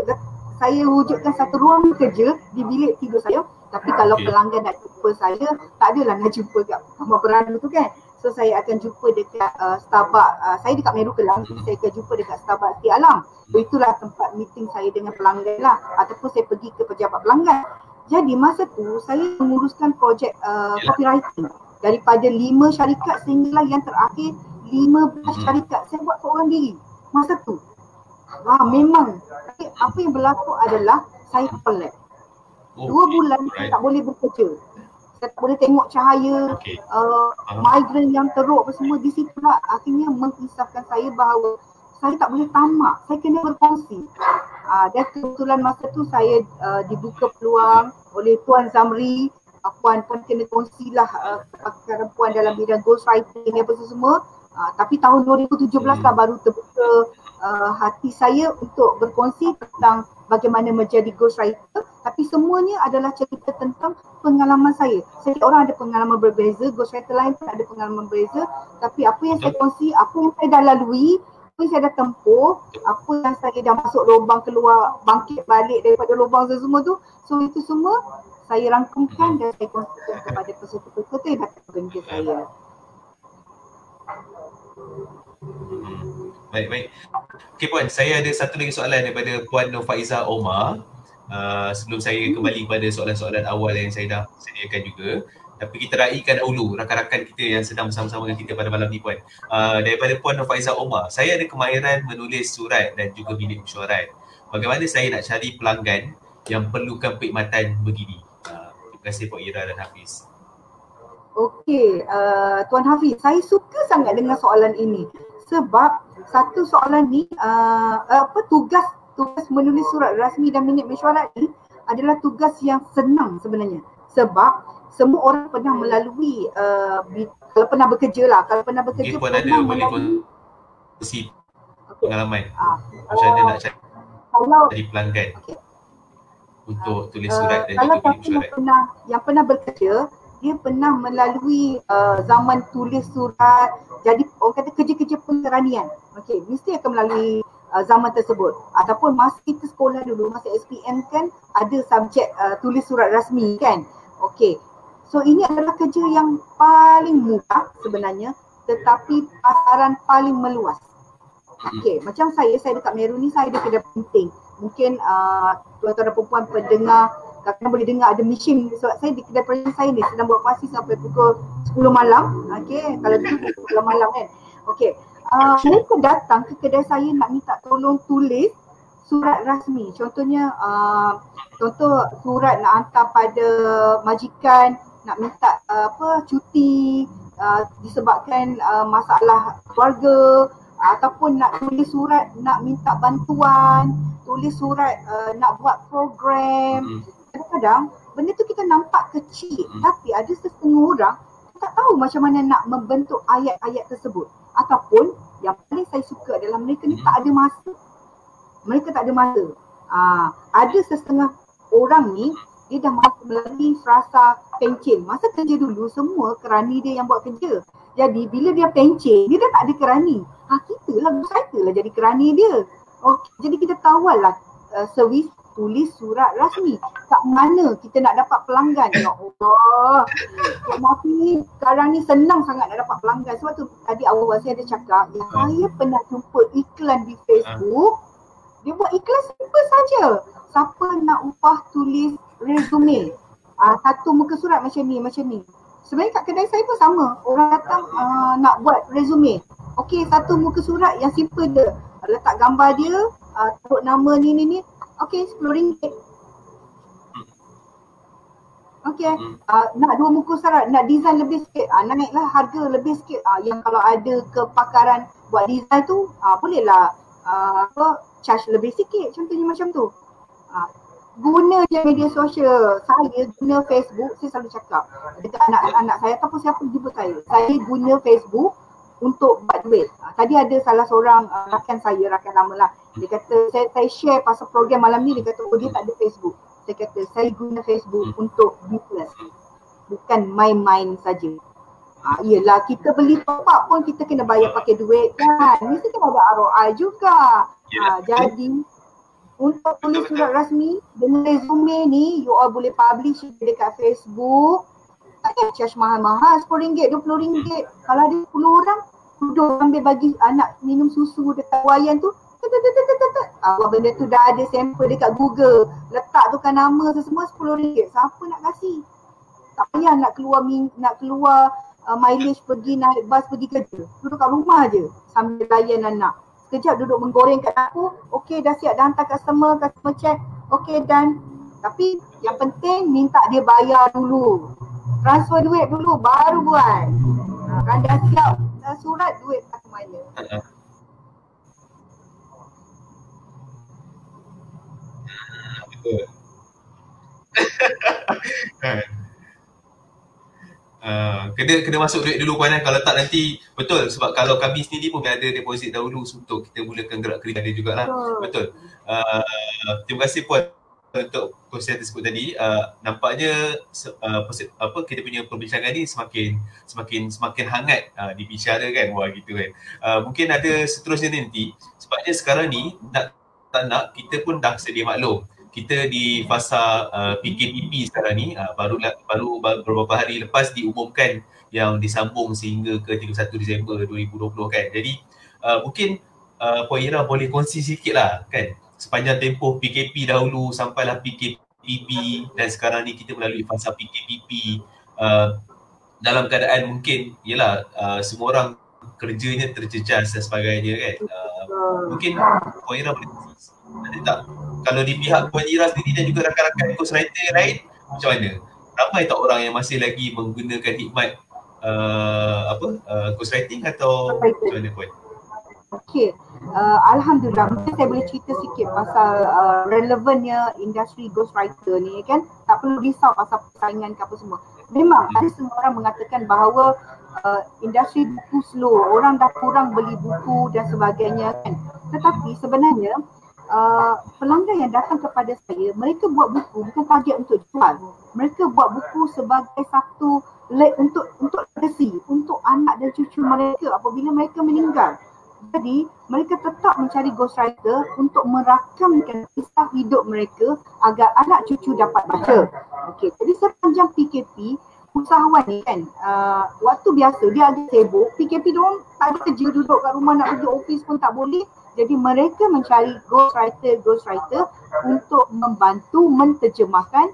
S2: saya wujudkan satu ruang kerja di bilik tidur saya. Tapi kalau okay. pelanggan nak jumpa saya, tak adalah nak jumpa kat kamar beradu tu kan. So saya akan jumpa dekat uh, Starbucks, uh, saya dekat Meru Kelang, hmm. saya akan jumpa dekat Starbucks di Alam. So itulah tempat meeting saya dengan pelanggan lah. Ataupun saya pergi ke pejabat pelanggan. Jadi masa tu saya menguruskan projek uh, copywriting. Daripada lima syarikat sehinggalah yang terakhir lima belas hmm. syarikat saya buat seorang diri. Masa tu. Wah memang. Tapi apa yang berlaku adalah saya pelat. Oh, Dua bulan saya tak boleh bekerja. Saya boleh tengok cahaya, okay. uh, migraine yang teruk apa semua. Di situ lah akhirnya mengisahkan saya bahawa saya tak boleh tamak. Saya kena berkongsi. Uh, dan kebetulan masa tu saya uh, dibuka peluang oleh Tuan Zamri. Uh, puan pun kena kongsilah uh, kepakaran puan dalam bidang ghostwriting apa semua. Uh, tapi tahun 2017 lah hmm. baru terbuka uh, hati saya untuk berkongsi tentang bagaimana menjadi ghostwriter tapi semuanya adalah cerita tentang pengalaman saya. Saya orang ada pengalaman berbeza, ghostwriter lain pun ada pengalaman berbeza tapi apa yang saya kongsi, apa yang saya dah lalui, apa yang saya dah tempuh, apa yang saya dah masuk lubang keluar, bangkit balik daripada lubang semua tu, so itu semua saya rangkumkan dan saya kongsikan kepada peserta-peserta yang datang ke saya.
S1: Baik, baik. Okey Puan, saya ada satu lagi soalan daripada Puan Nofaiza Omar. Uh, sebelum saya kembali kepada soalan-soalan awal yang saya dah sediakan juga. Tapi kita raikan dahulu rakan-rakan kita yang sedang bersama-sama dengan kita pada malam ni Puan. Uh, daripada Puan Nofaiza Omar, saya ada kemahiran menulis surat dan juga bilik mesyuarat. Bagaimana saya nak cari pelanggan yang perlukan perkhidmatan begini? Uh, terima kasih Puan Ira dan Hafiz.
S2: Okey, uh, Tuan Hafiz, saya suka sangat dengan soalan ini sebab satu soalan ni uh, apa tugas tugas menulis surat rasmi dan minit mesyuarat ni adalah tugas yang senang sebenarnya sebab semua orang pernah melalui uh, kalau pernah bekerja lah kalau pernah bekerja
S1: Mungkin pun ada boleh kongsi pengalaman uh, macam mana nak cari kalau, dari pelanggan okay. untuk tulis surat uh, dan
S2: juga minit mesyuarat. Pernah, yang pernah bekerja dia pernah melalui uh, zaman tulis surat jadi orang kata kerja-kerja pengeranian. Okey mesti akan melalui uh, zaman tersebut. Ataupun masa kita sekolah dulu masa SPM kan ada subjek uh, tulis surat rasmi kan. Okey so ini adalah kerja yang paling mudah sebenarnya tetapi pasaran paling meluas. Okey macam saya saya dekat Meru ni saya ada kedai penting. Mungkin uh, tuan-tuan dan perempuan pendengar kadang boleh dengar ada mesin. Sebab saya di kedai projek saya ni sedang buat puasi sampai pukul 10 malam. Okey kalau tu pukul 10 malam kan. Okey. Uh, mereka datang ke kedai saya nak minta tolong tulis surat rasmi. Contohnya uh, contoh surat nak hantar pada majikan nak minta uh, apa cuti uh, disebabkan uh, masalah keluarga ataupun nak tulis surat nak minta bantuan tulis surat uh, nak buat program. Hmm kadang-kadang benda tu kita nampak kecil hmm. tapi ada setengah orang tak tahu macam mana nak membentuk ayat-ayat tersebut ataupun yang paling saya suka adalah mereka ni hmm. tak ada masa mereka tak ada masa uh, ada setengah orang ni dia dah masuk melalui frasa pencen masa kerja dulu semua kerani dia yang buat kerja jadi bila dia pencen dia dah tak ada kerani ha, kita lah saya lah jadi kerani dia okay. jadi kita kawal lah uh, servis tulis surat rasmi. Kat mana kita nak dapat pelanggan? Ya Allah. Cik Mafi, sekarang ni senang sangat nak dapat pelanggan. Sebab tu tadi awal saya ada cakap, yang hmm. saya pernah jumpa iklan di Facebook, dia buat iklan simple saja. Siapa nak upah tulis resume? Uh, satu muka surat macam ni, macam ni. Sebenarnya kat kedai saya pun sama. Orang datang uh, nak buat resume. Okey, satu muka surat yang simple je. Letak gambar dia, uh, taruh nama ni ni ni, Okey, RM10. Okey, hmm. uh, nak dua muka surat, nak design lebih sikit, uh, naiklah harga lebih sikit. Uh, yang kalau ada kepakaran buat design tu, uh, bolehlah uh, apa, charge lebih sikit. Contohnya macam tu. Uh, guna je media sosial. Saya guna Facebook, saya selalu cakap dekat anak-anak saya ataupun siapa jumpa saya. Saya guna Facebook untuk buat duit. Uh, tadi ada salah seorang uh, rakan saya, rakan lama lah. Dia kata saya, saya share pasal program malam ni, dia kata oh dia tak ada Facebook. Saya kata saya guna Facebook hmm. untuk business. Bukan main-main saja. Ha, yelah kita beli top up pun kita kena bayar pakai duit kan. Mesti kena ada ROI juga. Ha, jadi untuk tulis surat rasmi dengan resume ni you all boleh publish dekat Facebook. Payah charge mahal-mahal RM10, RM20. Kalau ada 10 orang, duduk ambil bagi anak minum susu dekat wayan tu, apa benda tu dah ada sampel dekat Google. Letak tu kan nama semua RM10. Siapa nak kasih? Tak payah nak keluar nak keluar uh, mileage pergi naik bas pergi kerja. Duduk kat rumah je sambil layan anak. Sekejap duduk menggoreng kat aku. Okey dah siap dah hantar customer, customer check. Okey dan tapi yang penting minta dia bayar dulu. Transfer duit dulu baru buat. Ha, kan dah siap dah surat duit kat mana.
S1: Uh, kena kena masuk duit dulu puan eh. kalau tak nanti betul sebab kalau kami sendiri pun ada deposit dahulu untuk kita mulakan gerak kerja dia jugalah oh. betul uh, terima kasih puan untuk kongsian tersebut tadi uh, nampaknya uh, apa kita punya perbincangan ni semakin semakin semakin hangat uh, dibicarakan wah gitu kan. Uh, mungkin ada seterusnya nanti. Sebabnya sekarang ni nak tak nak kita pun dah sedia maklum. Kita di fasa uh, PKPP sekarang ni uh, baru baru beberapa hari lepas diumumkan yang disambung sehingga ke 31 Disember 2020 kan. Jadi uh, mungkin uh, Puan boleh kongsi sikit lah kan sepanjang tempoh PKP dahulu sampailah PKPP dan sekarang ni kita melalui fasa PKPP uh, dalam keadaan mungkin ialah uh, semua orang kerjanya terjejas dan sebagainya kan. Uh, mungkin Puan Ira boleh ada tak kalau di pihak Puan Ira sendiri dan juga rakan-rakan ghostwriter lain macam mana? Ramai tak orang yang masih lagi menggunakan hikmat uh, apa uh, ghostwriting atau macam mana Puan?
S2: Okay, uh, Alhamdulillah mungkin saya boleh cerita sikit pasal uh, relevannya industri ghostwriter ni kan tak perlu risau pasal persaingan ke apa semua. Memang ada semua orang mengatakan bahawa uh, industri buku slow, orang dah kurang beli buku dan sebagainya kan. Tetapi sebenarnya uh, pelanggan yang datang kepada saya, mereka buat buku bukan target untuk jual. Mereka buat buku sebagai satu untuk untuk legacy, untuk anak dan cucu mereka apabila mereka meninggal. Jadi mereka tetap mencari ghostwriter untuk merakamkan kisah hidup mereka agar anak cucu dapat baca. Okey, jadi sepanjang PKP usahawan ni kan uh, waktu biasa dia agak sibuk PKP dia orang tak ada kerja duduk kat rumah nak pergi office pun tak boleh jadi mereka mencari ghostwriter ghostwriter untuk membantu menterjemahkan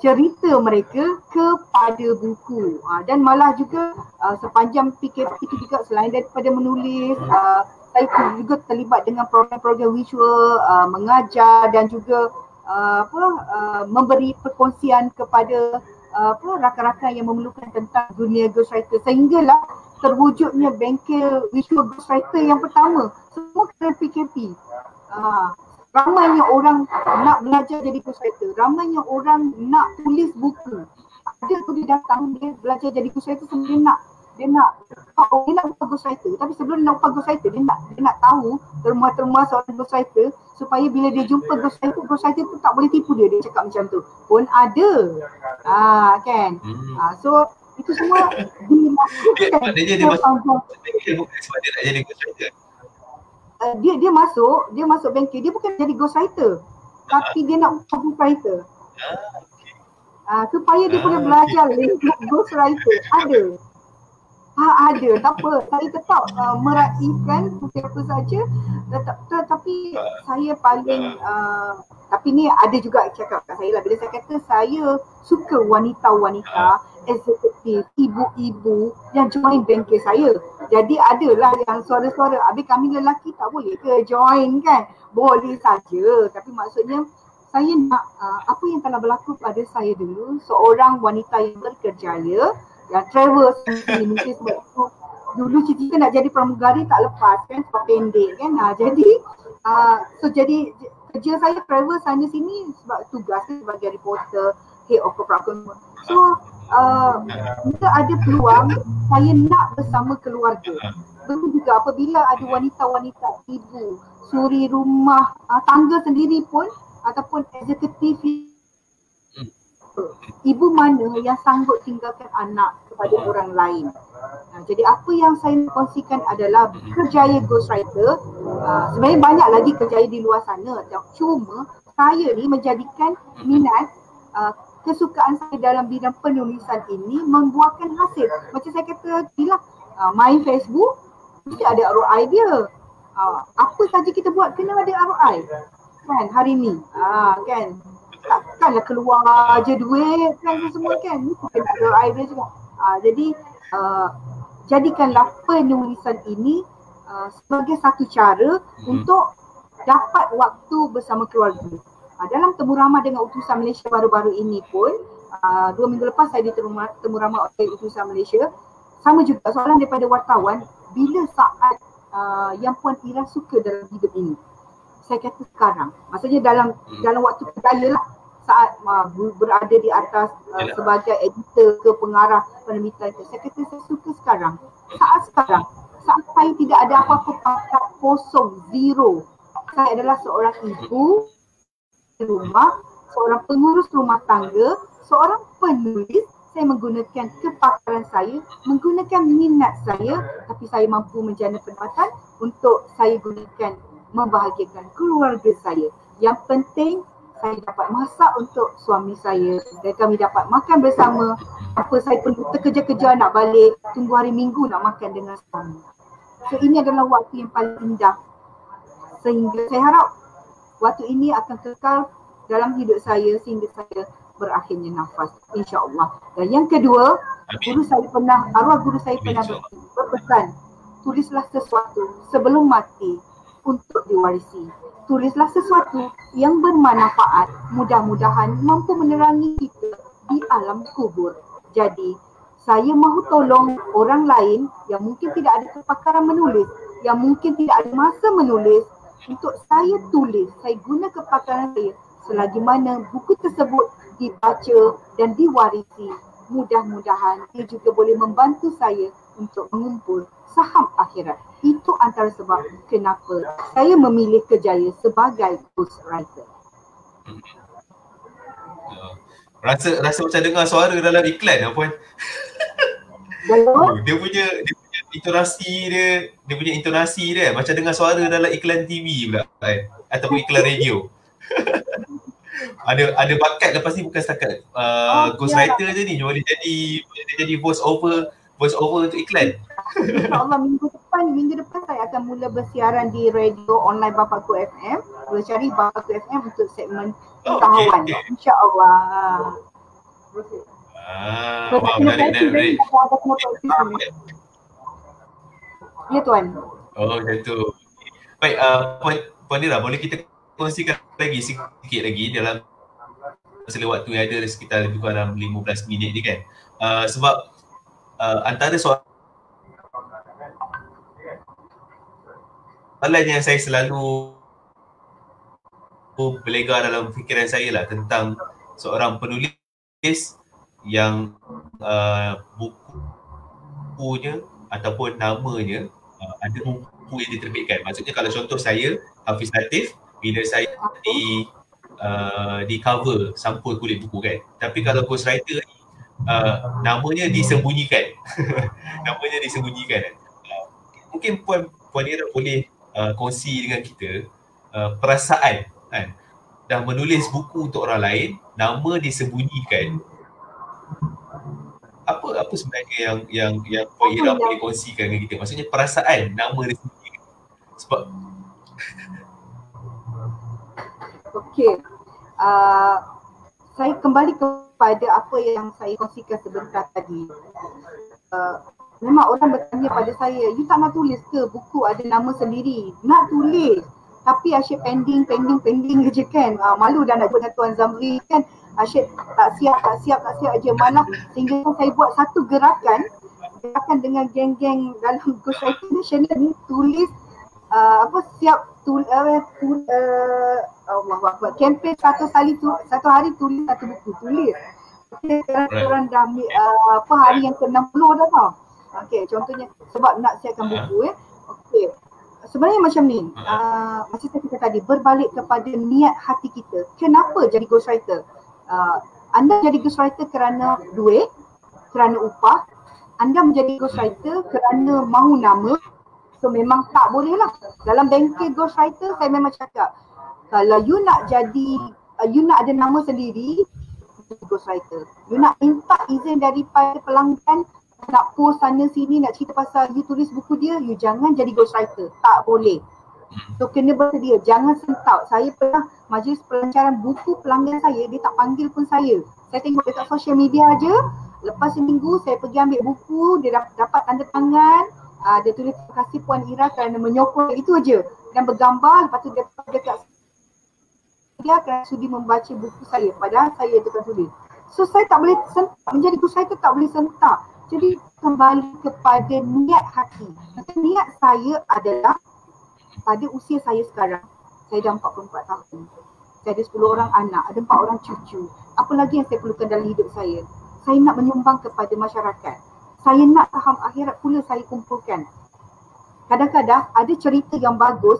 S2: cerita mereka kepada buku. Uh, dan malah juga uh, sepanjang PKP itu juga selain daripada menulis uh, saya juga terlibat dengan program-program visual uh, mengajar dan juga uh, apa uh, memberi perkongsian kepada uh, apa rakan-rakan yang memerlukan tentang dunia ghostwriter. Sehinggalah terwujudnya bengkel visual ghostwriter yang pertama. Semua kerana PKP. Uh, ramainya orang nak belajar jadi ghostwriter, ramainya orang nak tulis buku. Ada tu dia datang dia belajar jadi ghostwriter sebab dia nak dia nak oh, dia nak buka ghostwriter tapi sebelum dia nak buka ghostwriter dia nak dia nak tahu terma-terma seorang ghostwriter supaya bila dia jumpa ghostwriter ghostwriter tu tak boleh tipu dia. Dia cakap macam tu. Pun ada. Ah kan? Hmm. ah, so itu semua
S1: dilakukan dia, dia, dia sebab dia nak jadi ghostwriter
S2: uh, dia dia masuk dia masuk bengkel dia bukan jadi ghostwriter. Tapi dia nak ghostwriter. Ah, supaya dia boleh belajar ghostwriter. Ada Ha, ada, tak apa. Saya tetap uh, meraihkan siapa saja. Tetapi saya paling, uh, tapi ni ada juga cakap kat saya lah. Bila saya kata saya suka wanita-wanita eksekutif, ibu-ibu yang join bengkel saya. Jadi adalah yang suara-suara, habis kami lelaki tak boleh ke join kan? Boleh saja. Tapi maksudnya saya nak uh, apa yang telah berlaku pada saya dulu, seorang wanita yang berkerjaya, yang travel sendiri mungkin sebab tu. Dulu cita-cita nak jadi pramugari tak lepas kan? Sebab pendek kan? Ha, jadi uh, so jadi kerja saya travel sana sini sebab tugas sebagai reporter head of corporate so uh, jika ada peluang saya nak bersama keluarga. Begitu juga apabila ada wanita-wanita ibu suri rumah uh, tangga sendiri pun ataupun eksekutif ibu mana yang sanggup tinggalkan anak kepada orang lain. Nah, jadi apa yang saya kongsikan adalah kerjaya ghostwriter. Uh, sebenarnya banyak lagi kerjaya di luar sana. Cuma saya ni menjadikan minat uh, kesukaan saya dalam bidang penulisan ini membuahkan hasil. Macam saya kata bila uh, main Facebook mesti ada ROI dia. Uh, apa saja kita buat kena ada ROI. Kan hari ni. Uh, kan takkanlah keluar je duit kan semua kan. Ni bukan ada idea juga. Uh, jadi uh, jadikanlah penulisan ini uh, sebagai satu cara hmm. untuk dapat waktu bersama keluarga. Uh, dalam temu ramah dengan utusan Malaysia baru-baru ini pun uh, dua minggu lepas saya ditemu ramah oleh utusan Malaysia. Sama juga soalan daripada wartawan bila saat uh, yang Puan Ira suka dalam hidup ini saya kata sekarang. Maksudnya dalam hmm. dalam waktu kerjaya lah saat uh, berada di atas uh, sebagai editor ke pengarah penerbitan itu. Saya kata saya suka sekarang. Saat sekarang. Saat saya tidak ada apa-apa pangkat kosong, zero. Saya adalah seorang ibu di rumah, seorang pengurus rumah tangga, seorang penulis. Saya menggunakan kepakaran saya, menggunakan minat saya tapi saya mampu menjana pendapatan untuk saya gunakan membahagiakan keluarga saya. Yang penting saya dapat masak untuk suami saya dan kami dapat makan bersama. Apa saya perlu terkejar-kejar nak balik, tunggu hari minggu nak makan dengan suami. So ini adalah waktu yang paling indah. Sehingga saya harap waktu ini akan kekal dalam hidup saya sehingga saya berakhirnya nafas insya-Allah. Dan yang kedua, guru saya pernah arwah guru saya pernah berpesan tulislah sesuatu sebelum mati untuk diwarisi. Tulislah sesuatu yang bermanfaat, mudah-mudahan mampu menerangi kita di alam kubur. Jadi, saya mahu tolong orang lain yang mungkin tidak ada kepakaran menulis, yang mungkin tidak ada masa menulis untuk saya tulis, saya guna kepakaran saya selagi mana buku tersebut dibaca dan diwarisi. Mudah-mudahan dia juga boleh membantu saya untuk mengumpul saham akhirat. Itu antara sebab kenapa saya memilih kejaya sebagai ghostwriter.
S1: Rasa rasa macam dengar suara dalam iklan apa kan? dia punya dia punya intonasi dia, dia punya intonasi dia macam dengar suara dalam iklan TV pula kan? ataupun iklan radio. ada ada bakat lepas ni bukan setakat uh, oh, ghostwriter ya. je ni boleh jadi boleh jadi voice over voice over untuk iklan.
S2: InsyaAllah minggu depan, minggu depan saya akan mula bersiaran di radio online Bapakku FM. Boleh cari Bapakku FM untuk segmen oh, pengetahuan. Okay, okay. InsyaAllah.
S1: Ah, wow, menarik, menarik, menarik.
S2: Ya tuan.
S1: Oh, macam tu. Baik, uh, Puan, Puan Dira, boleh kita kongsikan lagi sikit lagi dalam masa waktu yang ada sekitar lebih kurang 15 minit ni kan. Uh, sebab uh, antara soalan yang saya selalu berlegar dalam fikiran saya lah tentang seorang penulis yang uh, bukunya ataupun namanya uh, ada buku yang diterbitkan. Maksudnya kalau contoh saya Hafiz Latif bila saya di uh, di cover sampul kulit buku kan. Tapi kalau ghostwriter ni uh, namanya disembunyikan. namanya disembunyikan. Uh, mungkin puan puan Ira boleh uh, kongsi dengan kita uh, perasaan kan dah menulis buku untuk orang lain nama disembunyikan apa apa sebenarnya yang yang yang puan Ira boleh kongsikan dengan kita maksudnya perasaan nama disembunyikan sebab
S2: Okey. Uh, saya kembali kepada apa yang saya kongsikan sebentar tadi. Uh, memang orang bertanya pada saya, you tak nak tulis ke buku ada nama sendiri? Nak tulis. Tapi asyik pending, pending, pending je kan. Uh, malu dah nak buat Tuan Zamri kan. Asyik tak siap, tak siap, tak siap aja malah. Sehingga saya buat satu gerakan. Gerakan dengan geng-geng dalam Ghost National ni tulis uh, apa siap tul, uh, tul, uh, Allah Akbar. Kempen satu kali tu, satu hari tulis satu buku, tulis. Okay, sekarang right. dah uh, apa hari yang ke-60 dah tau. Okay, contohnya sebab nak siapkan buku eh. Okay. Sebenarnya macam ni, uh, macam saya kata tadi, berbalik kepada niat hati kita. Kenapa jadi ghostwriter? Uh, anda jadi ghostwriter kerana duit, kerana upah. Anda menjadi ghostwriter kerana mahu nama. So memang tak boleh lah. Dalam bengkel ghostwriter saya memang cakap, kalau you nak jadi uh, you nak ada nama sendiri ghostwriter you nak minta izin daripada pelanggan nak post sana sini nak cerita pasal you tulis buku dia you jangan jadi ghostwriter. Tak boleh. So kena bersedia. Jangan sentap saya pernah majlis pelancaran buku pelanggan saya dia tak panggil pun saya. Saya tengok dekat social media aja. Lepas seminggu saya pergi ambil buku dia dapat tanda tangan. Uh, dia tulis terima kasih Puan Ira kerana menyokong. Itu aja. Dan bergambar lepas tu dia dekat dia akan sudi membaca buku saya. Padahal saya itu kan tulis. So saya tak boleh sentak, menjadi guru saya tak boleh sentak. Jadi kembali kepada niat hati. Maka niat saya adalah pada usia saya sekarang, saya dah 44 tahun. Saya ada 10 orang anak, ada 4 orang cucu. Apa lagi yang saya perlukan dalam hidup saya? Saya nak menyumbang kepada masyarakat. Saya nak saham akhirat pula saya kumpulkan. Kadang-kadang ada cerita yang bagus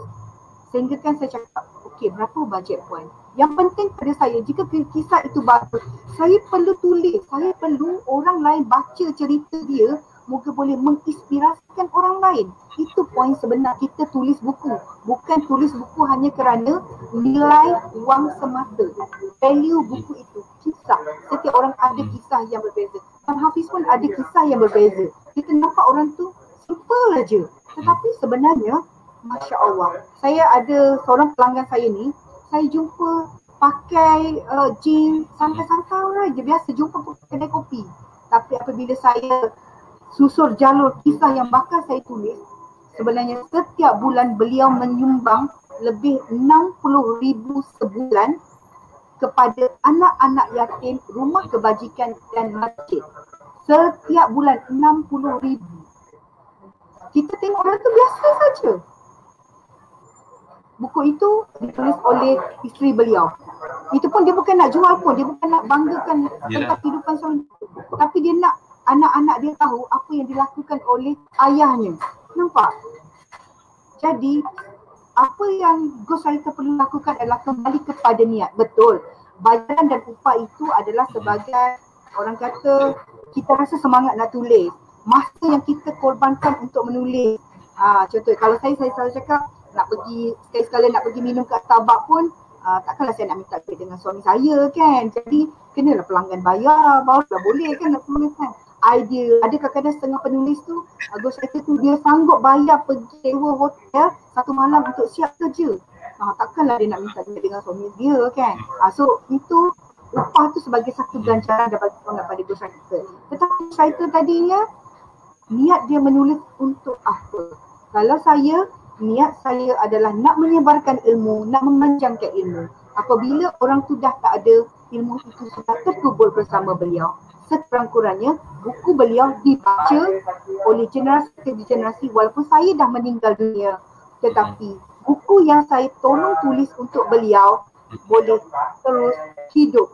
S2: sehingga kan saya cakap okey berapa bajet puan yang penting pada saya jika kisah itu bagus saya perlu tulis saya perlu orang lain baca cerita dia moga boleh menginspirasikan orang lain. Itu poin sebenar kita tulis buku. Bukan tulis buku hanya kerana nilai wang semata. Value buku itu kisah. Setiap orang ada kisah yang berbeza. Dan Hafiz pun ada kisah yang berbeza. Kita nampak orang tu simple aja tetapi sebenarnya Masya Allah. Saya ada seorang pelanggan saya ni, saya jumpa pakai uh, jeans santai-santai je biasa jumpa kedai kopi. Tapi apabila saya susur jalur kisah yang bakal saya tulis, sebenarnya setiap bulan beliau menyumbang lebih 60 ribu sebulan kepada anak-anak yatim, rumah kebajikan dan masjid. setiap bulan 60 ribu. Kita tengok orang tu biasa saja. Buku itu ditulis oleh isteri beliau. Itu pun dia bukan nak jual pun, dia bukan nak banggakan tentang kehidupan suami. Tapi dia nak anak-anak dia tahu apa yang dilakukan oleh ayahnya. Nampak? Jadi apa yang ghostwriter perlu lakukan adalah kembali kepada niat. Betul. Bayaran dan upah itu adalah sebagai orang kata kita rasa semangat nak tulis. Masa yang kita korbankan untuk menulis. Ha, contoh kalau saya, saya selalu cakap nak pergi sekali-sekala nak pergi minum kat Starbucks pun uh, takkanlah saya nak minta duit dengan suami saya kan. Jadi kenalah pelanggan bayar barulah boleh kan nak tulis kan. Idea ada kadang-kadang setengah penulis tu uh, ghostwriter tu dia sanggup bayar pergi sewa hotel satu malam untuk siap kerja. Uh, takkanlah dia nak minta duit dengan suami dia kan. Uh, so itu upah tu sebagai satu ganjaran dapat orang pada ghostwriter. Tetapi ghostwriter tadinya niat dia menulis untuk apa? Kalau saya niat saya adalah nak menyebarkan ilmu, nak memanjangkan ilmu. Apabila orang tu dah tak ada ilmu itu sudah terkubur bersama beliau, sekurang-kurangnya buku beliau dibaca oleh generasi ke generasi walaupun saya dah meninggal dunia. Tetapi buku yang saya tolong tulis untuk beliau boleh terus hidup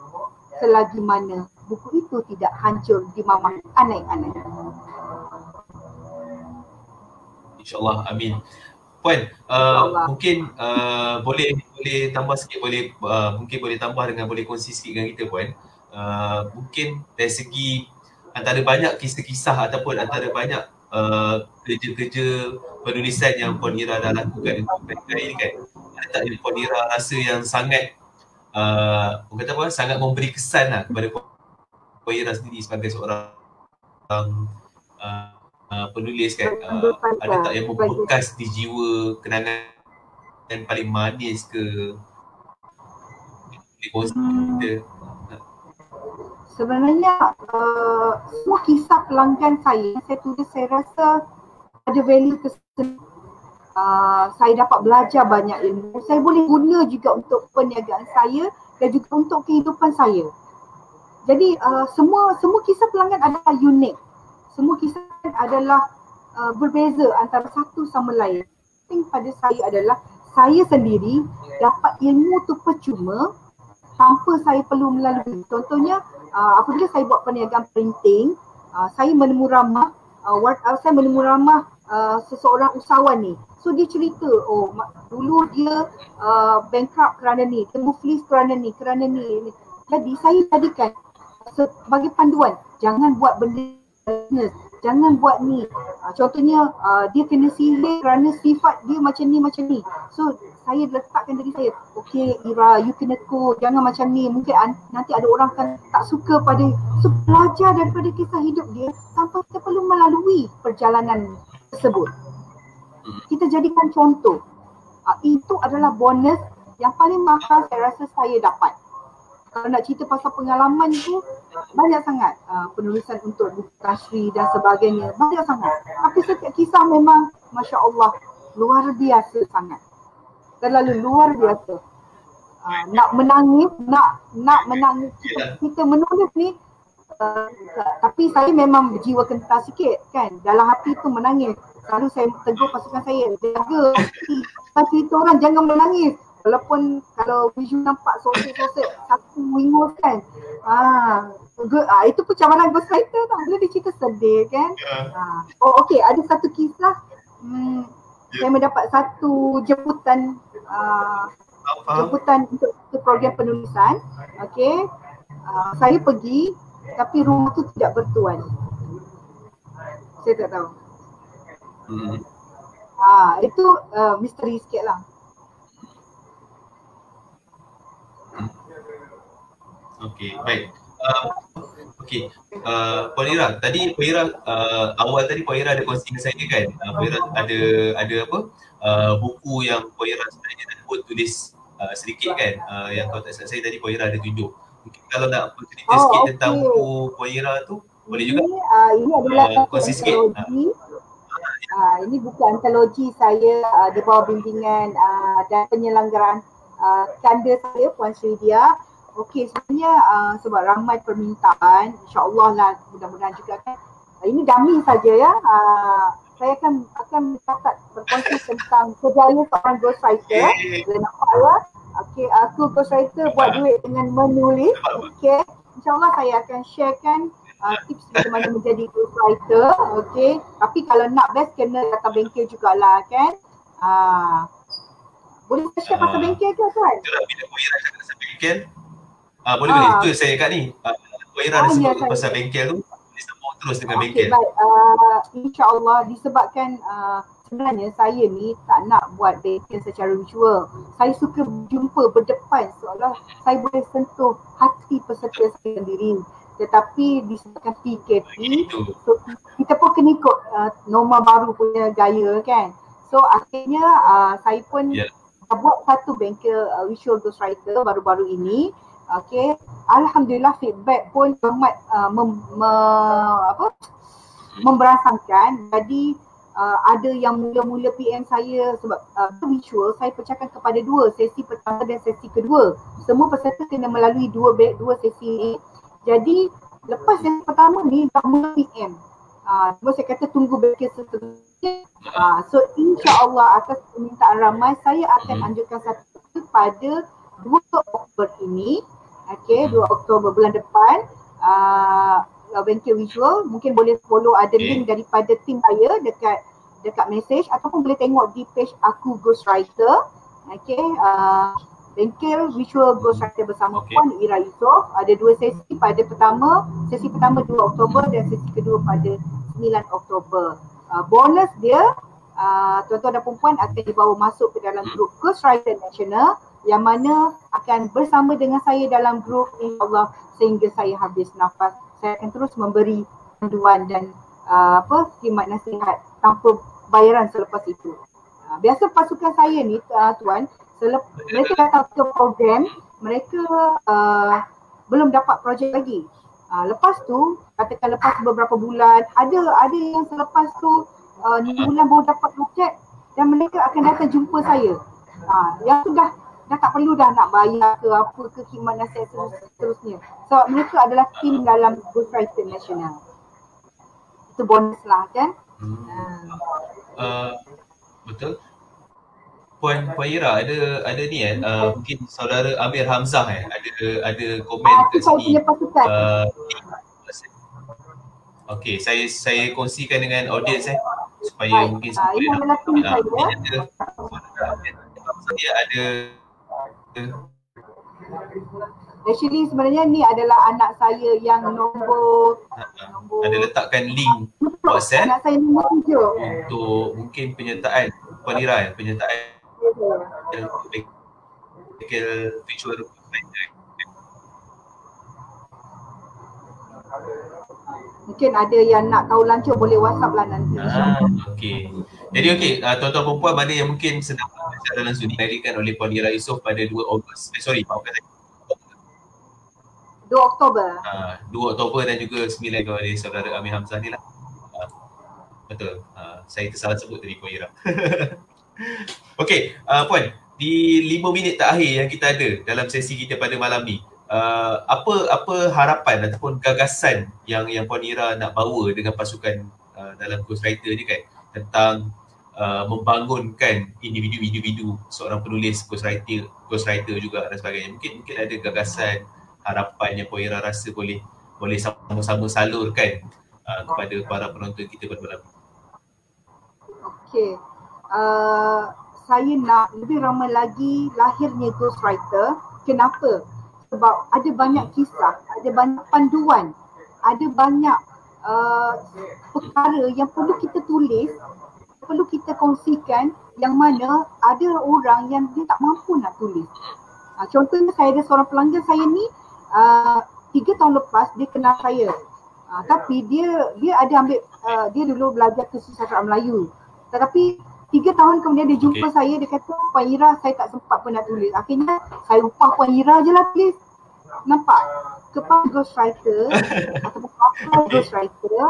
S2: selagi mana buku itu tidak hancur di mamah anak-anak.
S1: InsyaAllah, amin. Puan, uh, mungkin uh, boleh boleh tambah sikit boleh uh, mungkin boleh tambah dengan boleh kongsi sikit dengan kita Puan. Uh, mungkin dari segi antara banyak kisah-kisah ataupun antara banyak uh, kerja-kerja penulisan yang Puan Ira dah lakukan untuk mereka ini kan. Ada tak yang Puan Ira rasa yang sangat uh, kata apa sangat memberi kesan lah kepada Puan Ira sendiri sebagai seorang um, uh, uh, penulis kan uh, ada tak yang membekas di jiwa kenangan yang paling manis ke?
S2: Hmm. sebenarnya uh, semua kisah pelanggan saya saya tulis saya rasa ada value ke uh, saya dapat belajar banyak ilmu. Saya boleh guna juga untuk perniagaan saya dan juga untuk kehidupan saya. Jadi uh, semua semua kisah pelanggan adalah unik semua kisah adalah uh, berbeza antara satu sama lain. Yang pada saya adalah saya sendiri dapat ilmu tu percuma tanpa saya perlu melalui. Contohnya uh, apabila saya buat perniagaan printing, uh, saya menemu ramah uh, uh, saya menemu ramah uh, seseorang usahawan ni. So dia cerita, oh dulu dia uh, bankrupt kerana ni, dia muflis kerana ni, kerana ni. Jadi saya jadikan sebagai panduan, jangan buat benda business jangan buat ni. Uh, contohnya uh, dia kena sihir kerana sifat dia macam ni macam ni. So saya letakkan diri saya okay Ira you kena ko jangan macam ni. Mungkin an- nanti ada orang kan tak suka pada so belajar daripada kisah hidup dia tanpa kita perlu melalui perjalanan tersebut. Kita jadikan contoh. Uh, itu adalah bonus yang paling mahal saya rasa saya dapat. Kalau nak cerita pasal pengalaman tu banyak sangat uh, penulisan untuk buku kasri dan sebagainya. Banyak sangat. Tapi setiap kisah memang Masya Allah luar biasa sangat. Terlalu luar biasa. Uh, nak menangis nak nak menangis. Kita, kita menulis ni uh, tapi saya memang berjiwa kental sikit kan? Dalam hati tu menangis. Selalu saya tegur pasukan saya jaga hati. Itu orang jangan menangis walaupun kalau visual nampak sosek-sosek satu wingus kan ah, good, ah itu pun cabaran ghostwriter tau bila dia cerita sedih kan yeah. ah. oh okey ada satu kisah hmm, yeah. saya mendapat satu jemputan uh, jemputan untuk, untuk program penulisan okey uh, saya pergi tapi rumah tu tidak bertuan saya tak tahu hmm. Ah, itu uh, misteri sikit lah.
S1: Okey, baik. Uh, Okey, uh, Puan Ira, tadi Puan Ira, uh, awal tadi Puan Ira ada kongsi dengan saya kan? Uh, Puan Ira ada ada apa? Uh, buku yang Puan Ira sebenarnya dah buat tulis uh, sedikit kan? Uh, yang kalau tak salah saya tadi Puan Ira ada tunjuk. Mungkin kalau nak cerita oh, sikit okay. tentang buku Puan Ira tu, boleh juga?
S2: Ini, uh, ini adalah uh, kongsi sikit. Uh, ini buku antologi saya uh, di bawah bimbingan uh, dan penyelenggaraan uh, kanda saya Puan Sri Dia okey sebenarnya uh, sebab ramai permintaan insyaallah lah mudah-mudahan juga kan. Uh, ini dummy saja ya. Uh, saya akan akan mencatat berkongsi tentang kerjaya seorang ghostwriter. Boleh nampak ya? Okey aku ghostwriter buat duit dengan menulis. Okey. Insyaallah saya akan sharekan uh, tips bagaimana menjadi ghostwriter. Okey. Tapi kalau nak best kena datang bengkel jugalah kan? Uh, boleh share pasal bengkel ke kan?
S1: Bila Koira cakap pasal bengkel, uh, boleh boleh. Itu saya kat ni. Uh, Koira dah sebut ya, pasal bengkel tu. Boleh sambung terus dengan okay, bengkel.
S2: Baik. Uh, InsyaAllah disebabkan uh, sebenarnya saya ni tak nak buat bengkel secara visual. Saya suka jumpa berdepan seolah saya boleh sentuh hati peserta saya sendiri. Tetapi disebabkan PKP, so, kita pun kena ikut uh, norma baru punya gaya kan. So akhirnya uh, saya pun yeah buat satu bengkel uh, visual ghostwriter baru-baru ini Okay, alhamdulillah feedback pun amat uh, mem, me, apa memberangsangkan. Jadi uh, ada yang mula-mula PM saya sebab uh, visual saya pecahkan kepada dua sesi pertama dan sesi kedua. Semua peserta kena melalui dua dua sesi. Jadi lepas yang pertama ni dah mula PM. Uh, saya kata tunggu bengkel seterusnya Uh, so insya Allah atas permintaan ramai saya akan hmm. anjurkan satu pada 2 Oktober ini. Okay, 2 hmm. Oktober bulan depan. Uh, bengkel visual mungkin boleh follow ada link daripada tim saya dekat dekat message ataupun boleh tengok di page aku Ghostwriter. Okay, uh, bengkel visual Ghostwriter bersama okay. Puan Ira Yusof. Ada dua sesi pada pertama, sesi pertama 2 Oktober dan sesi kedua pada 9 Oktober uh, bonus dia uh, tuan-tuan dan perempuan akan dibawa masuk ke dalam grup Ghostwriter National yang mana akan bersama dengan saya dalam grup insyaAllah sehingga saya habis nafas. Saya akan terus memberi panduan dan uh, apa khidmat nasihat tanpa bayaran selepas itu. Uh, biasa pasukan saya ni uh, tuan, selep- mereka datang ke program, mereka uh, belum dapat projek lagi. Uh, lepas tu, katakan lepas beberapa bulan, ada ada yang selepas tu uh, bulan baru dapat projek dan mereka akan datang jumpa saya. Uh, yang tu dah, tak perlu dah nak bayar ke apa ke khidmat nasihat seterusnya. So mereka adalah tim dalam Good Writer National. Itu bonus lah kan. Hmm.
S1: Uh, betul. Puan Puan Ira ada ada ni eh uh, mungkin saudara Amir Hamzah eh ada ada komen ah, kat sini. Uh, Okey, saya saya kongsikan dengan audiens eh supaya Hai. mungkin
S2: semua boleh nak.
S1: Dia ada
S2: Actually sebenarnya ni adalah anak saya yang nombor,
S1: nombor ada letakkan link WhatsApp. Anak saya nombor tujuh. Untuk mungkin penyertaan. Puan Ira penyertaan. Bengkel virtual
S2: Mungkin ada yang nak tahu lancur boleh WhatsApp lah nanti.
S1: Ah, okay. Jadi okey, uh, tuan-tuan perempuan mana yang mungkin sedang secara langsung dihadirkan oleh Puan Ira Yusof pada 2 Ogos. Eh, sorry, maafkan saya.
S2: 2 Oktober.
S1: Uh, 2 Oktober dan juga 9 oleh saudara Amir Hamzah ni lah. Uh, betul. Uh, saya tersalah sebut tadi Puan Ira. Okey, uh, Puan, di lima minit terakhir yang kita ada dalam sesi kita pada malam ni, uh, apa apa harapan ataupun gagasan yang yang Puan Ira nak bawa dengan pasukan uh, dalam Ghostwriter ni kan tentang uh, membangunkan individu-individu seorang penulis ghostwriter, ghostwriter juga dan sebagainya. Mungkin mungkin ada gagasan, harapan yang Puan Ira rasa boleh boleh sama-sama salurkan uh, kepada para penonton kita pada malam.
S2: Okey uh, saya nak lebih ramai lagi lahirnya ghostwriter. Kenapa? Sebab ada banyak kisah, ada banyak panduan, ada banyak uh, perkara yang perlu kita tulis, perlu kita kongsikan yang mana ada orang yang dia tak mampu nak tulis. Uh, contohnya saya ada seorang pelanggan saya ni uh, tiga tahun lepas dia kenal saya. Uh, tapi dia dia ada ambil uh, dia dulu belajar kursus sastra Melayu. Tetapi Tiga tahun kemudian dia jumpa okay. saya, dia kata Puan Ira saya tak sempat pun nak tulis. Akhirnya saya upah Puan Ira je lah tulis. Nampak? Kepada ghostwriter ataupun apa ghostwriter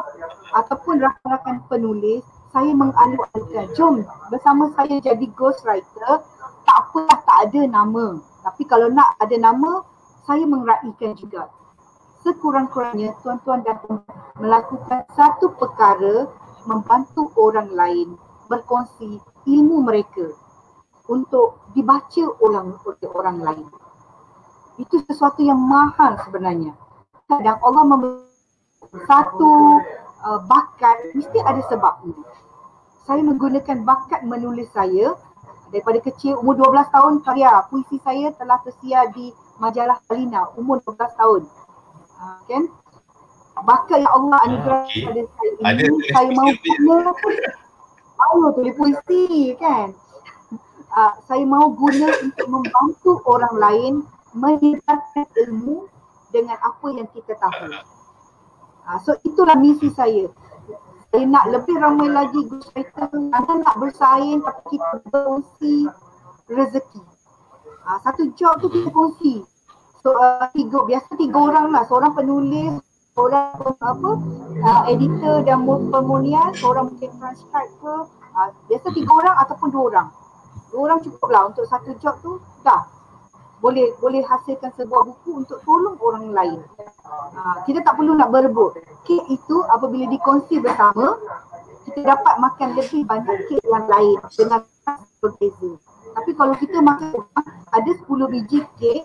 S2: ataupun rakan-rakan penulis, saya mengalu-alukan. Jom bersama saya jadi ghostwriter, tak apalah tak ada nama. Tapi kalau nak ada nama, saya mengeraikan juga sekurang-kurangnya tuan-tuan dan puan melakukan satu perkara membantu orang lain berkongsi ilmu mereka untuk dibaca orang oleh orang lain. Itu sesuatu yang mahal sebenarnya. Kadang Allah memberi satu uh, bakat mesti ada sebabnya. Saya menggunakan bakat menulis saya daripada kecil umur 12 tahun karya puisi saya telah tersiar di majalah Kalina umur 12 tahun. Uh, kan? Bakat yang Allah anugerahkan okay. pada saya ini saya mahu guna Ayo tulis puisi kan. Uh, saya mahu guna untuk membantu orang lain menyebarkan ilmu dengan apa yang kita tahu. Uh, so itulah misi saya. Saya nak lebih ramai lagi ghostwriter. Anda nak bersaing tapi kita berkongsi rezeki. Uh, satu job tu kita kongsi. So uh, tiga, biasa tiga orang lah. Seorang penulis, seorang apa uh, editor dan pemunian, seorang mungkin transcribe ke, uh, biasa tiga orang ataupun dua orang. Dua orang cukup lah untuk satu job tu dah boleh boleh hasilkan sebuah buku untuk tolong orang lain. Uh, kita tak perlu nak berebut. Kek itu apabila dikongsi bersama, kita dapat makan lebih banyak kek yang lain dengan berbeza. Tapi kalau kita makan ada 10 biji kek,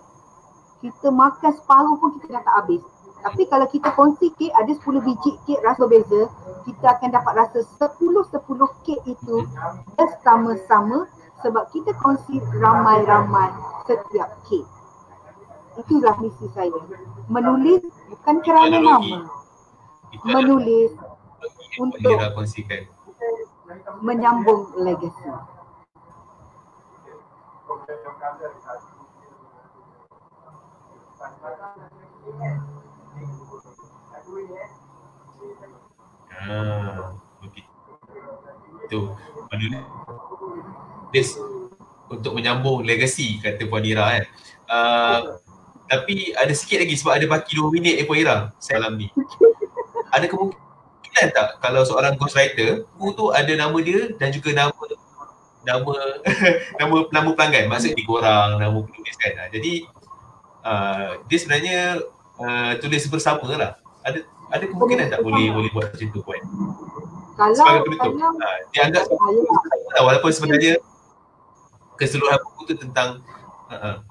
S2: kita makan separuh pun kita dah tak habis. Tapi kalau kita kongsi kek ada 10 biji kek rasa berbeza, kita akan dapat rasa 10-10 kek itu bersama-sama sebab kita kongsi ramai-ramai setiap kek. Itulah misi saya. Menulis bukan kerana nama. Menulis untuk menyambung legasi.
S1: Ah, begitu. Menulis untuk menyambung legasi kata Puan Ira kan. Uh, tapi ada sikit lagi sebab ada baki 2 minit ni Puan Ira salam ni. Ada kemungkinan tak kalau seorang ghostwriter, buku tu ada nama dia dan juga nama nama nama nama pelanggan maksud di korang nama penulis kan. Uh, jadi uh, dia sebenarnya uh, tulis bersama lah. Ada ada kemungkinan tak boleh boleh buat macam tu puan? Kalau sebagai penutup. Kalau, dia anggap lah, walaupun sebenarnya keseluruhan buku tu tentang uh,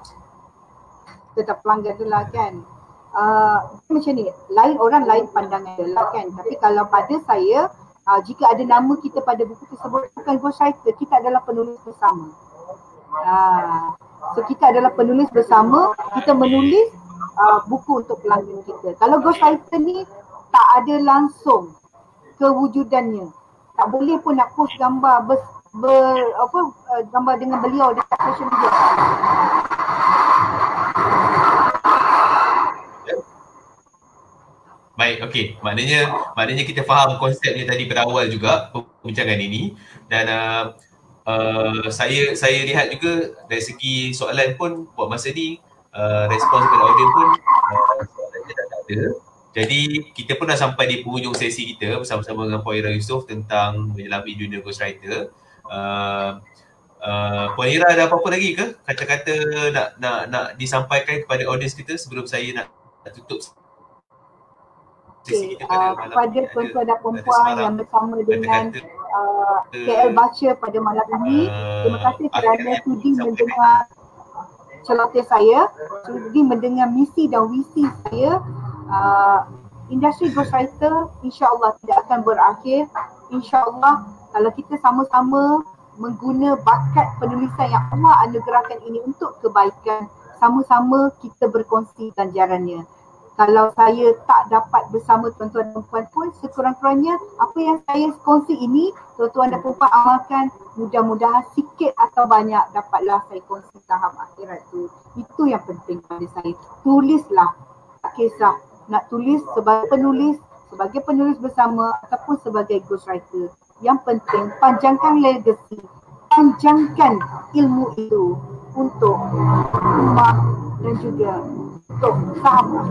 S2: tetap pelanggan tu lah kan. Uh, macam ni, lain orang lain pandangan dia lah kan. Tapi kalau pada saya, uh, jika ada nama kita pada buku tersebut, bukan ghostwriter, kita adalah penulis bersama. Uh, so kita adalah penulis bersama, kita menulis uh, buku untuk pelanggan kita. Kalau ghostwriter ni tak ada langsung kewujudannya. Tak boleh pun nak post gambar ber, ber apa uh, gambar dengan beliau dekat social media.
S1: Baik, okey. Maknanya maknanya kita faham konsepnya tadi berawal juga perbincangan ini dan uh, uh, saya saya lihat juga dari segi soalan pun buat masa ni uh, respons kepada audiens pun uh, soalan dia tak ada. Jadi kita pun dah sampai di penghujung sesi kita bersama-sama dengan Puan Ira Yusof tentang menyelami dunia ghostwriter. Uh, uh, Puan Ira ada apa-apa lagi ke kata-kata nak nak nak disampaikan kepada audiens kita sebelum saya nak, nak tutup
S2: pada uh, Pada tuan-tuan dan perempuan yang bersama dengan uh, KL Baca pada malam ini. Uh, terima kasih kerana sudi mendengar celoteh saya, sudi mendengar misi dan visi saya uh, industri ghostwriter insyaAllah tidak akan berakhir. InsyaAllah kalau kita sama-sama mengguna bakat penulisan yang Allah anugerahkan ini untuk kebaikan, sama-sama kita berkongsi ganjarannya. Kalau saya tak dapat bersama tuan-tuan dan puan pun sekurang-kurangnya apa yang saya kongsi ini tuan-tuan dan puan amalkan mudah-mudahan sikit atau banyak dapatlah saya kongsi tahap akhirat tu. Itu yang penting pada saya. Tulislah. Tak kisah nak tulis sebagai penulis, sebagai penulis bersama ataupun sebagai ghostwriter. Yang penting panjangkan legacy, panjangkan ilmu itu untuk umat dan juga untuk sahabat.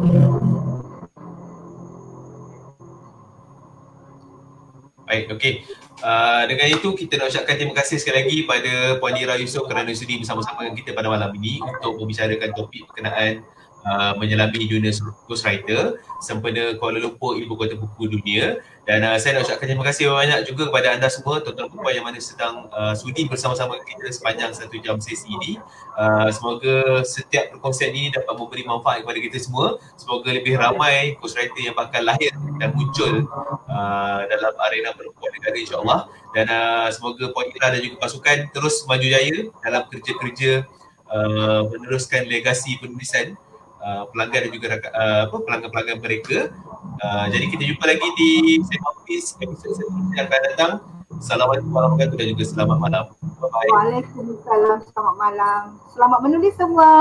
S1: Baik, okey. Uh, dengan itu kita nak ucapkan terima kasih sekali lagi pada Puan Ira Yusof kerana sudi bersama-sama dengan kita pada malam ini untuk membicarakan topik berkenaan uh, menyelami dunia ghostwriter sempena Kuala Lumpur Ibu Kota Buku Dunia. Dan uh, saya nak ucapkan terima kasih banyak juga kepada anda semua tuan-tuan dan puan yang mana sedang uh, sudi bersama-sama kita sepanjang satu jam sesi ini. Uh, semoga setiap perkongsian ini dapat memberi manfaat kepada kita semua. Semoga lebih ramai ghostwriter yang bakal lahir dan muncul uh, dalam arena perempuan negara insyaAllah. Dan uh, semoga Puan Ira dan juga pasukan terus maju jaya dalam kerja-kerja uh, meneruskan legasi penulisan uh, pelanggan dan juga uh, apa pelanggan-pelanggan mereka. Uh, jadi kita jumpa lagi di Semapis episod seterusnya yang akan datang. Assalamualaikum warahmatullahi wabarakatuh dan juga selamat malam.
S2: Bye-bye. Waalaikumsalam. Selamat malam. Selamat menulis semua.